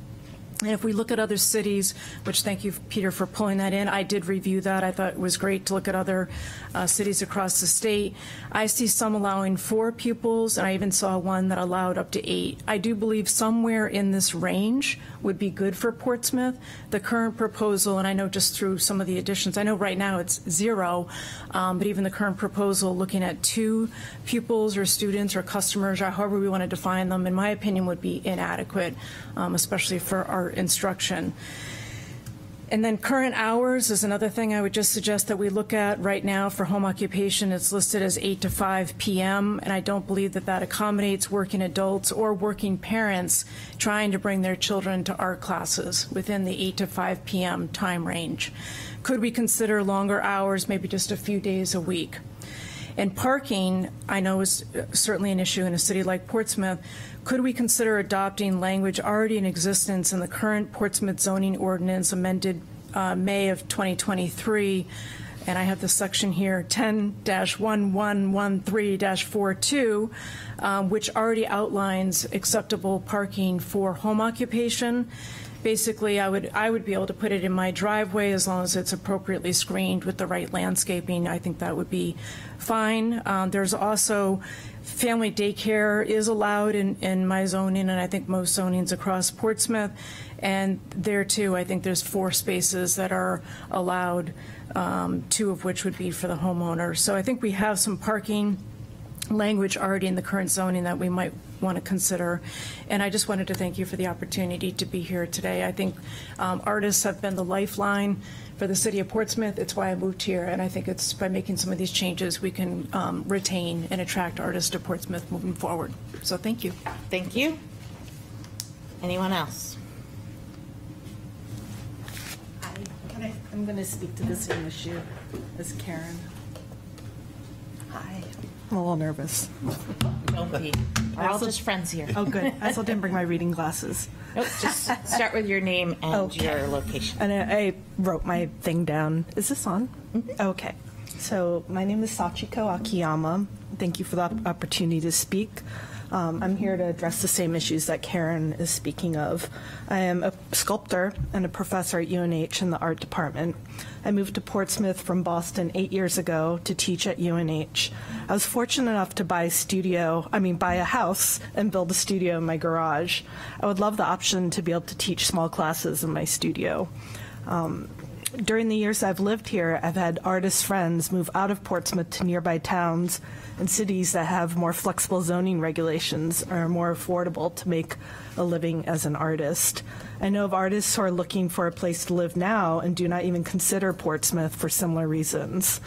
And if we look at other cities, which thank you, Peter, for pulling that in, I did review that. I thought it was great to look at other uh, cities across the state. I see some allowing four pupils, and I even saw one that allowed up to eight. I do believe somewhere in this range would be good for Portsmouth. The current proposal, and I know just through some of the additions, I know right now it's zero, um, but even the current proposal, looking at two pupils or students or customers, or however we want to define them, in my opinion, would be inadequate, um, especially for our instruction. And then current hours is another thing I would just suggest that we look at right now for home occupation. It's listed as 8 to 5 p.m., and I don't believe that that accommodates working adults or working parents trying to bring their children to art classes within the 8 to 5 p.m. time range. Could we consider longer hours, maybe just a few days a week? And parking, I know is certainly an issue in a city like Portsmouth. Could we consider adopting language already in existence in the current Portsmouth zoning ordinance amended uh, May of 2023? And I have the section here, 10-1113-42, um, which already outlines acceptable parking for home occupation. Basically, I would, I would be able to put it in my driveway as long as it's appropriately screened with the right landscaping. I think that would be fine. Um, There's also, family daycare is allowed in, in my zoning, and I think most zonings across Portsmouth. And there too, I think there's four spaces that are allowed, um, two of which would be for the homeowner. So I think we have some parking language already in the current zoning that we might want to consider. And I just wanted to thank you for the opportunity to be here today. I think um, artists have been the lifeline for the city of Portsmouth. It's why I moved here, and I think it's by making some of these changes, we can um, retain and attract artists to Portsmouth moving forward. So thank you. Thank you. Anyone else? Hi, I, I'm going to speak to the same issue as Karen. Hi. I'm a little nervous. Don't be. We're all just friends here. Oh, good. I still didn't bring my reading glasses. Nope, just start with your name and Okay. your location. And I I wrote my thing down. Is this on? Mm-hmm. Okay. So my name is Sachiko Akiyama. Thank you for the opportunity to speak. Um, I'm here to address the same issues that Karen is speaking of. I am a sculptor and a professor at UNH in the art department. I moved to Portsmouth from Boston eight years ago to teach at UNH. I was fortunate enough to buy a studio, I mean, buy a house and build a studio in my garage. I would love the option to be able to teach small classes in my studio. Um, during the years I've lived here, I've had artist friends move out of Portsmouth to nearby towns and cities that have more flexible zoning regulations or are more affordable to make a living as an artist. I know of artists who are looking for a place to live now and do not even consider Portsmouth for similar reasons.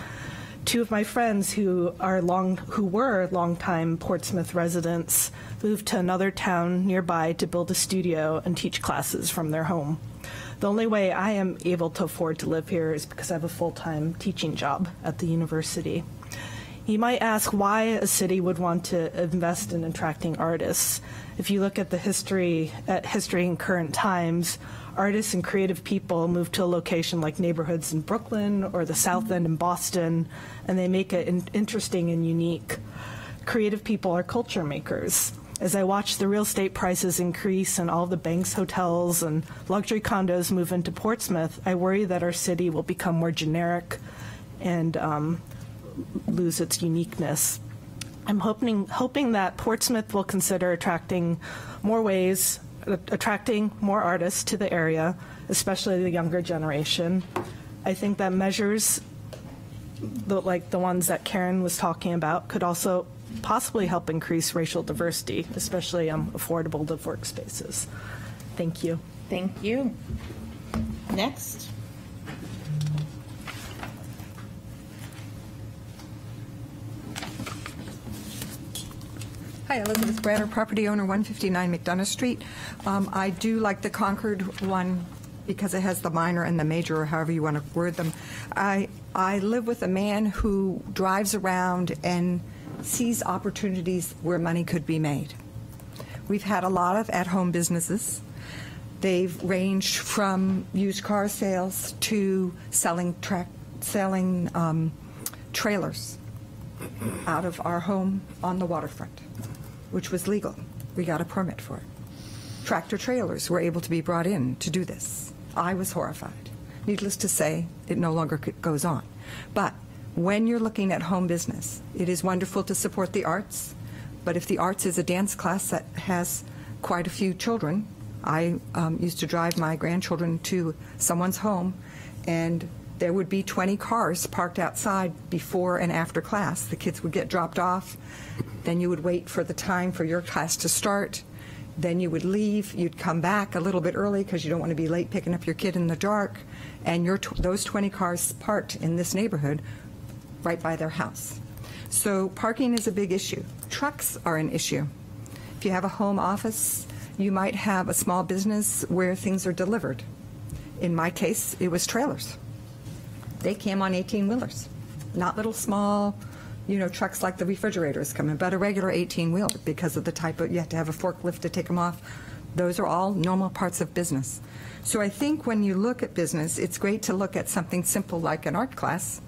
Two of my friends who are long who were longtime Portsmouth residents moved to another town nearby to build a studio and teach classes from their home. The only way I am able to afford to live here is because I have a full-time teaching job at the university. You might ask why a city would want to invest in attracting artists. If you look at the history, at history in current times, artists and creative people move to a location like neighborhoods in Brooklyn or the South End in Boston, and they make it in- interesting and unique. Creative people are culture makers. As I watch the real estate prices increase and all the banks, hotels, and luxury condos move into Portsmouth, I worry that our city will become more generic and um, lose its uniqueness. I'm hoping hoping that Portsmouth will consider attracting more ways, attracting more artists to the area, especially the younger generation. I think that measures the, like the ones that Karen was talking about could also possibly help increase racial diversity, especially um, affordable live workspaces. Thank you. Thank you. Next. Hi, Elizabeth Bratter, property owner, 159 McDonough Street. Um, I do like the Concord one because it has the minor and the major, or however you want to word them. I, I live with a man who drives around and sees opportunities where money could be made. We've had a lot of at-home businesses. They've ranged from used car sales to selling track, selling um, trailers out of our home on the waterfront, which was legal. We got a permit for it. Tractor trailers were able to be brought in to do this. I was horrified. Needless to say, it no longer goes on. But when you're looking at home business, it is wonderful to support the arts. But if the arts is a dance class that has quite a few children, I um, used to drive my grandchildren to someone's home, and there would be 20 cars parked outside before and after class. The kids would get dropped off. Then you would wait for the time for your class to start. Then you would leave. You'd come back a little bit early because you don't want to be late picking up your kid in the dark. And your those 20 cars parked in this neighborhood right by their house. So parking is a big issue. Trucks are an issue. If you have a home office, you might have a small business where things are delivered. In my case, it was trailers. They came on 18 wheelers, not little small, you know, trucks like the refrigerators come in, but a regular 18 wheeler because of the type of, you have to have a forklift to take them off. Those are all normal parts of business. So I think when you look at business, it's great to look at something simple like an art class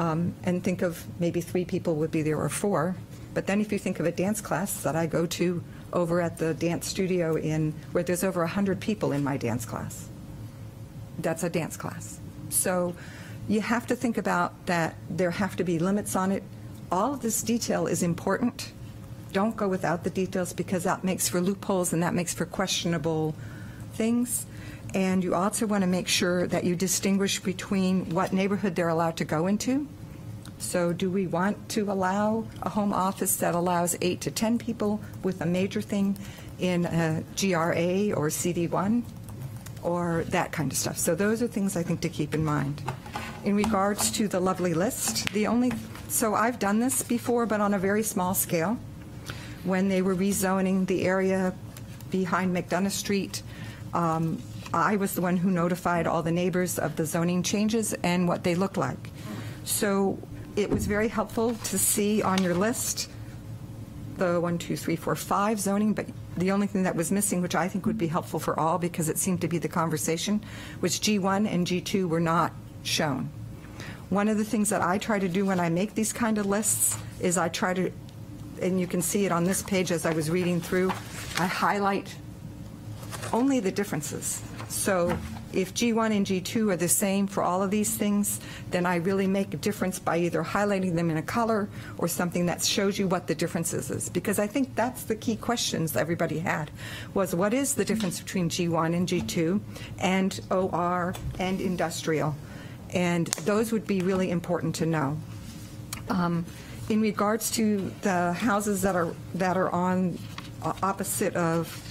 um, and think of maybe three people would be there or four. But then if you think of a dance class that I go to over at the dance studio in where there's over 100 people in my dance class, that's a dance class. So you have to think about that there have to be limits on it. All of this detail is important. Don't go without the details because that makes for loopholes and that makes for questionable things. And you also want to make sure that you distinguish between what neighborhood they're allowed to go into. So do we want to allow a home office that allows eight to 10 people with a major thing in a GRA or CD1? or that kind of stuff. So those are things I think to keep in mind. In regards to the lovely list, the only, so I've done this before, but on a very small scale. When they were rezoning the area behind McDonough Street, um, I was the one who notified all the neighbors of the zoning changes and what they look like. So it was very helpful to see on your list the one, two, three, four, five zoning, but the only thing that was missing, which I think would be helpful for all because it seemed to be the conversation, was G1 and G2 were not shown. One of the things that I try to do when I make these kind of lists is I try to, and you can see it on this page as I was reading through, I highlight only the differences. So if G1 and G2 are the same for all of these things, then I really make a difference by either highlighting them in a color or something that shows you what the difference is. Because I think that's the key questions everybody had, was what is the difference between G1 and G2 and OR and industrial? And those would be really important to know. Um, In regards to the houses that are, that are on, uh, opposite of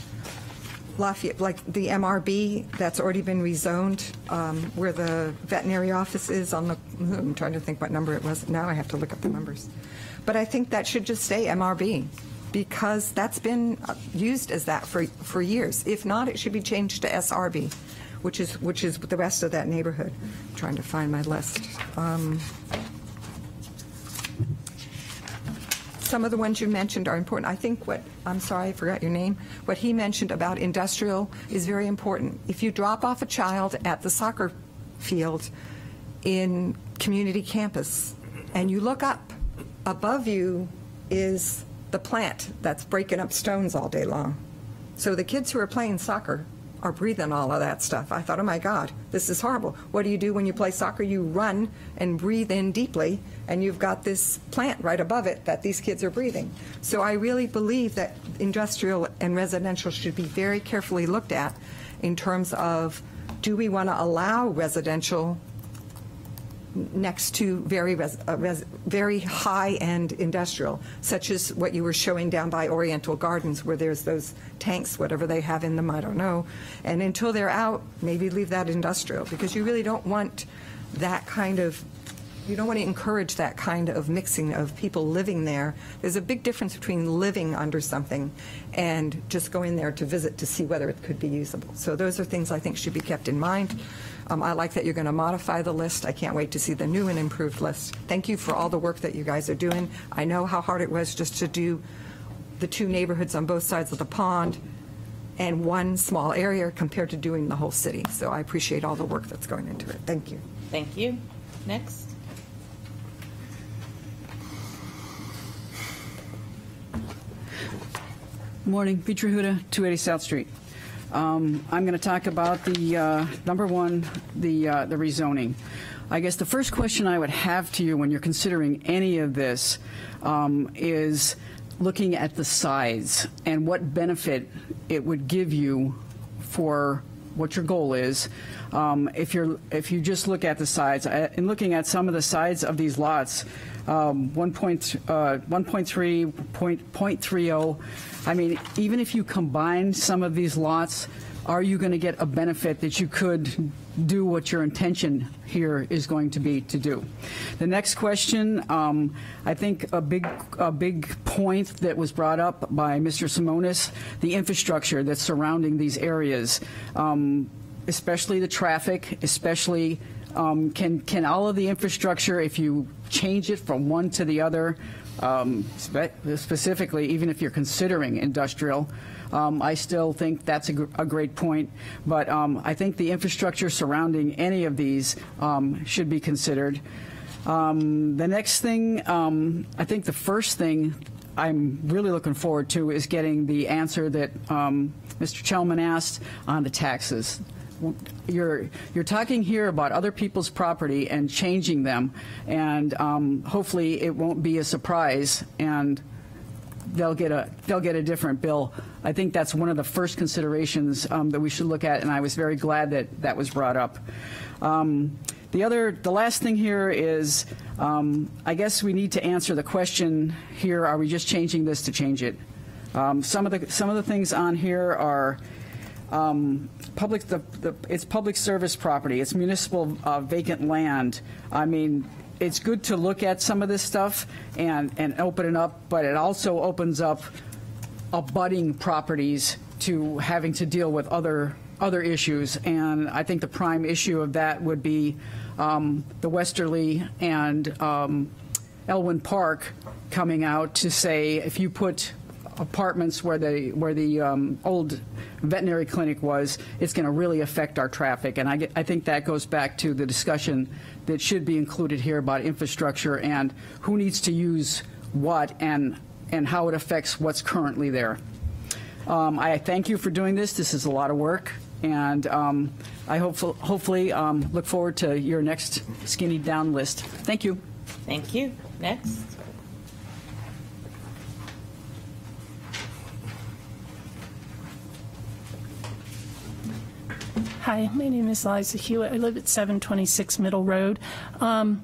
Lafayette, like the MRB that's already been rezoned, um, where the veterinary office is on the, I'm trying to think what number it was. Now I have to look up the numbers. But I think that should just stay MRB because that's been uh, used as that for, for years. If not, it should be changed to SRB, which is, which is the rest of that neighborhood. I'm trying to find my list. Um, some of the ones you mentioned are important. I think what, I'm sorry, I forgot your name, what he mentioned about industrial is very important. If you drop off a child at the soccer field in community campus and you look up, above you is the plant that's breaking up stones all day long. So the kids who are playing soccer are breathing all of that stuff. I thought, oh my God, this is horrible. What do you do when you play soccer? You run and breathe in deeply, and you've got this plant right above it that these kids are breathing. So I really believe that industrial and residential should be very carefully looked at in terms of do we want to allow residential next to very res, uh, res, very high-end industrial, such as what you were showing down by Oriental Gardens, where there's those tanks, whatever they have in them, I don't know. And until they're out, maybe leave that industrial, because you really don't want that kind of you don't want to encourage that kind of mixing of people living there. There's a big difference between living under something and just going there to visit to see whether it could be usable. So those are things I think should be kept in mind. Um, I like that you're going to modify the list. I can't wait to see the new and improved list. Thank you for all the work that you guys are doing. I know how hard it was just to do the two neighborhoods on both sides of the pond and one small area compared to doing the whole city. So I appreciate all the work that's going into it. Thank you. Thank you. Next. Morning, Peter Huda, 280 South Street. Um, I'm going to talk about the, uh, number one, the, uh, the rezoning. I guess the first question I would have to you when you're considering any of this um, is looking at the size and what benefit it would give you for what your goal is. Um, if you're if you just look at the sides, uh, in looking at some of the sides of these lots, um, 1. Point, uh, 1.3, point, 0.30. I mean, even if you combine some of these lots, are you going to get a benefit that you could do what your intention here is going to be to do? The next question, um, I think a big, a big point that was brought up by Mr. Simonis, the infrastructure that's surrounding these areas, um, especially the traffic, especially um, can can all of the infrastructure, if you change it from one to the other, um, spe specifically, even if you're considering industrial, um, I still think that's a, gr a great point. But um, I think the infrastructure surrounding any of these um, should be considered. Um, the next thing, I think the first thing I'm really looking forward to is getting the answer that Mr. Chellman asked on the taxes you're you're talking here about other people's property and changing them, and um, hopefully it won't be a surprise and they'll get a they'll get a different bill. I think that's one of the first considerations um, that we should look at, and I was very glad that that was brought up. Um, the other, the last thing here is, um, I guess we need to answer the question here: Are we just changing this to change it? Um, some of the some of the things on here are um, public, the, the, it's public service property. It's municipal uh, vacant land. I mean, it's good to look at some of this stuff and, and open it up, but it also opens up abutting properties to having to deal with other other issues. And I think the prime issue of that would be um, the Westerly and um, Park coming out to say if you put apartments where the where the um, old veterinary clinic was, it's going to really affect our traffic. And I, get, I think that goes back to the discussion that should be included here about infrastructure and who needs to use what and and how it affects what's currently there. Um, I thank you for doing this. This is a lot of work, and um, I hope, hopefully um, look forward to your next skinny down list. Thank you. Thank you. Next. Hi, my name is Liza Hewitt. I live at 726 Middle Road. Um,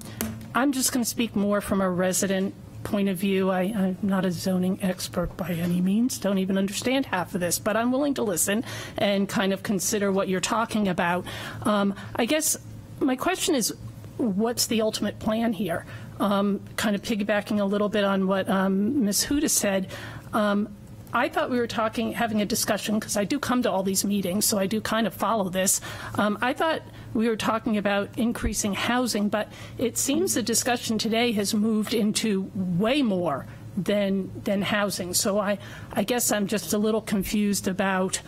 I'm just going to speak more from a resident point of view. I, am not a zoning expert by any means, don't even understand half of this, but I'm willing to listen and kind of consider what you're talking about. Um, I guess my question is what's the ultimate plan here? Um, kind of piggybacking a little bit on what um, Ms. Huda said. Um, I thought we were talking, having a discussion, because I do come to all these meetings, so I do kind of follow this. Um, I thought we were talking about increasing housing, but it seems the discussion today has moved into way more than than housing. So I, I guess I'm just a little confused about,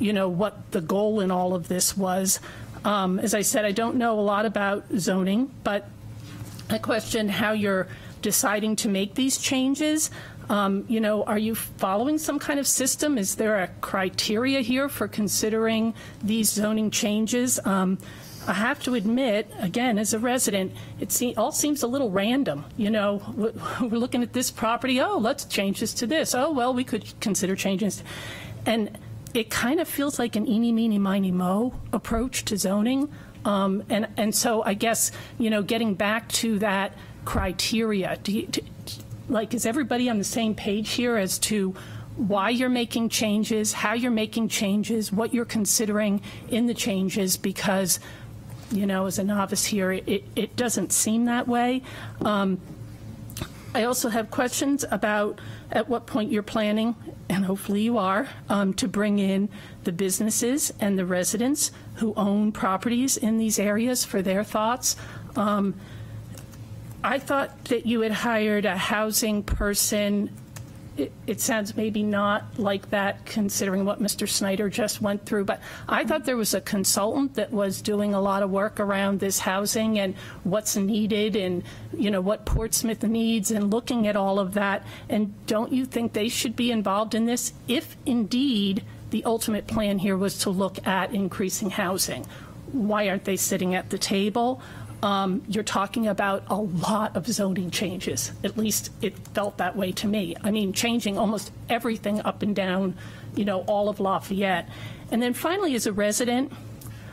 you know, what the goal in all of this was. Um, as I said, I don't know a lot about zoning, but I question how you're deciding to make these changes. Um, you know, are you following some kind of system? Is there a criteria here for considering these zoning changes? Um, I have to admit, again, as a resident, it se all seems a little random. You know, we're looking at this property. Oh, let's change this to this. Oh, well, we could consider changes. And it kind of feels like an eeny, meeny, miny, mo approach to zoning. Um, and, and so I guess, you know, getting back to that criteria, do you, do, like, is everybody on the same page here as to why you're making changes, how you're making changes, what you're considering in the changes? Because you know, as a novice here, it, it doesn't seem that way. Um, I also have questions about at what point you're planning, and hopefully you are, um, to bring in the businesses and the residents who own properties in these areas for their thoughts. Um, I thought that you had hired a housing person. It, it sounds maybe not like that considering what Mr. Snyder just went through, but I thought there was a consultant that was doing a lot of work around this housing and what's needed and, you know, what Portsmouth needs and looking at all of that. And don't you think they should be involved in this if indeed the ultimate plan here was to look at increasing housing? Why aren't they sitting at the table? Um, you're talking about a lot of zoning changes. At least it felt that way to me. I mean, changing almost everything up and down, you know, all of Lafayette. And then finally, as a resident,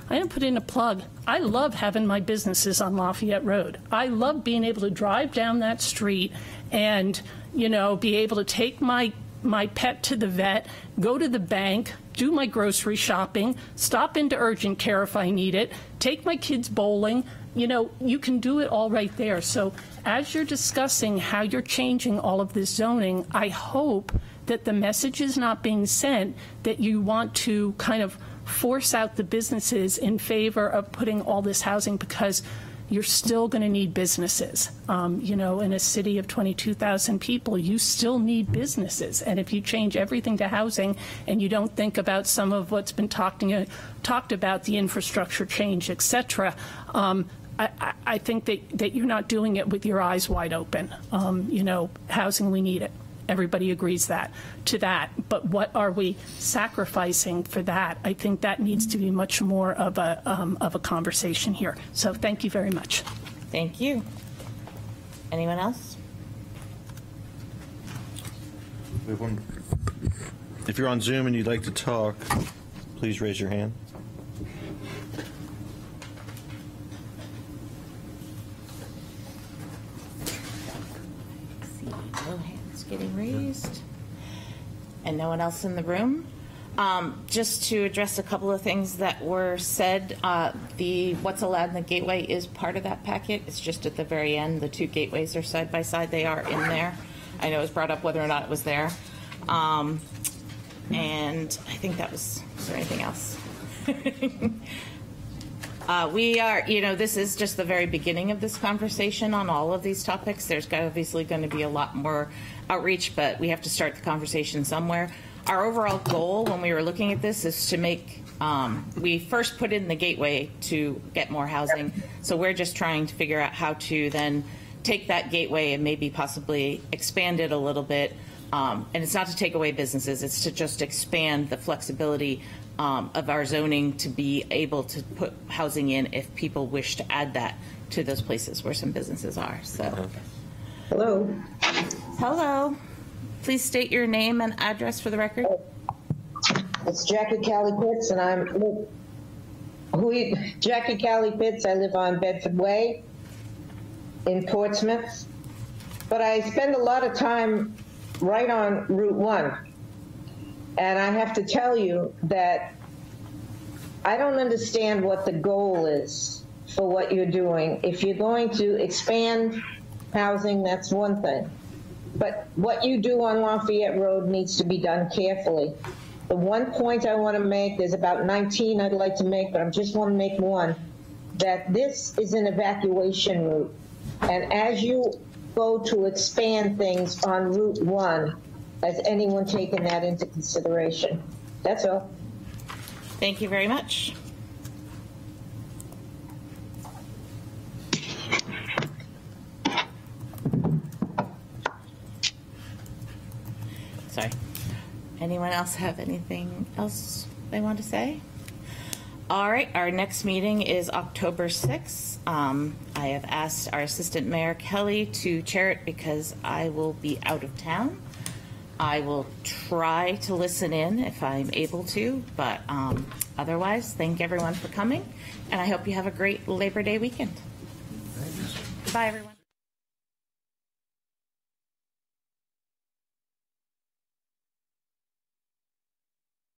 I didn't put in a plug. I love having my businesses on Lafayette Road. I love being able to drive down that street and, you know, be able to take my my pet to the vet, go to the bank, do my grocery shopping, stop into urgent care if I need it, take my kids bowling, you know, you can do it all right there. So as you're discussing how you're changing all of this zoning, I hope that the message is not being sent that you want to kind of force out the businesses in favor of putting all this housing because you're still going to need businesses. Um, you know, in a city of 22,000 people, you still need businesses. And if you change everything to housing and you don't think about some of what's been uh, talked about, the infrastructure change, et cetera, um, I, I think that, that you're not doing it with your eyes wide open. Um, you know, housing, we need it. Everybody agrees that to that. But what are we sacrificing for that? I think that needs to be much more of a um, of a conversation here. So thank you very much. Thank you. Anyone else? We have one. If you're on Zoom and you'd like to talk, please raise your hand. See, no hands getting raised. And no one else in the room? Um, Just to address a couple of things that were said, uh, the what's allowed in the gateway is part of that packet. It's just at the very end, the two gateways are side by side, they are in there. I know it was brought up whether or not it was there. Um, And I think that was, is there anything else? Uh, We are, you know, this is just the very beginning of this conversation on all of these topics. There's obviously going to be a lot more outreach, but we have to start the conversation somewhere. Our overall goal when we were looking at this is to make, um, we first put in the gateway to get more housing. So we're just trying to figure out how to then take that gateway and maybe possibly expand it a little bit. Um, And it's not to take away businesses, it's to just expand the flexibility um, of our zoning to be able to put housing in if people wish to add that to those places where some businesses are, so. Hello. Hello. Please state your name and address for the record. It's Jackie Callie Pitts, and I'm who? Jackie Callie Pitts. I live on Bedford Way in Portsmouth, but I spend a lot of time right on Route One, and I have to tell you that I don't understand what the goal is for what you're doing. If you're going to expand housing, that's one thing. But what you do on Lafayette Road needs to be done carefully. The one point I want to make, there's about 19 I'd like to make, but I just want to make one, that this is an evacuation route. And as you go to expand things on Route 1, has anyone taken that into consideration? That's all. Thank you very much. Sorry. Anyone else have anything else they want to say? All right, our next meeting is October 6th. Um, I have asked our Assistant Mayor Kelley to chair it because I will be out of town. I will try to listen in if I'm able to, but um, otherwise, thank everyone for coming, and I hope you have a great Labor Day weekend. Bye, everyone.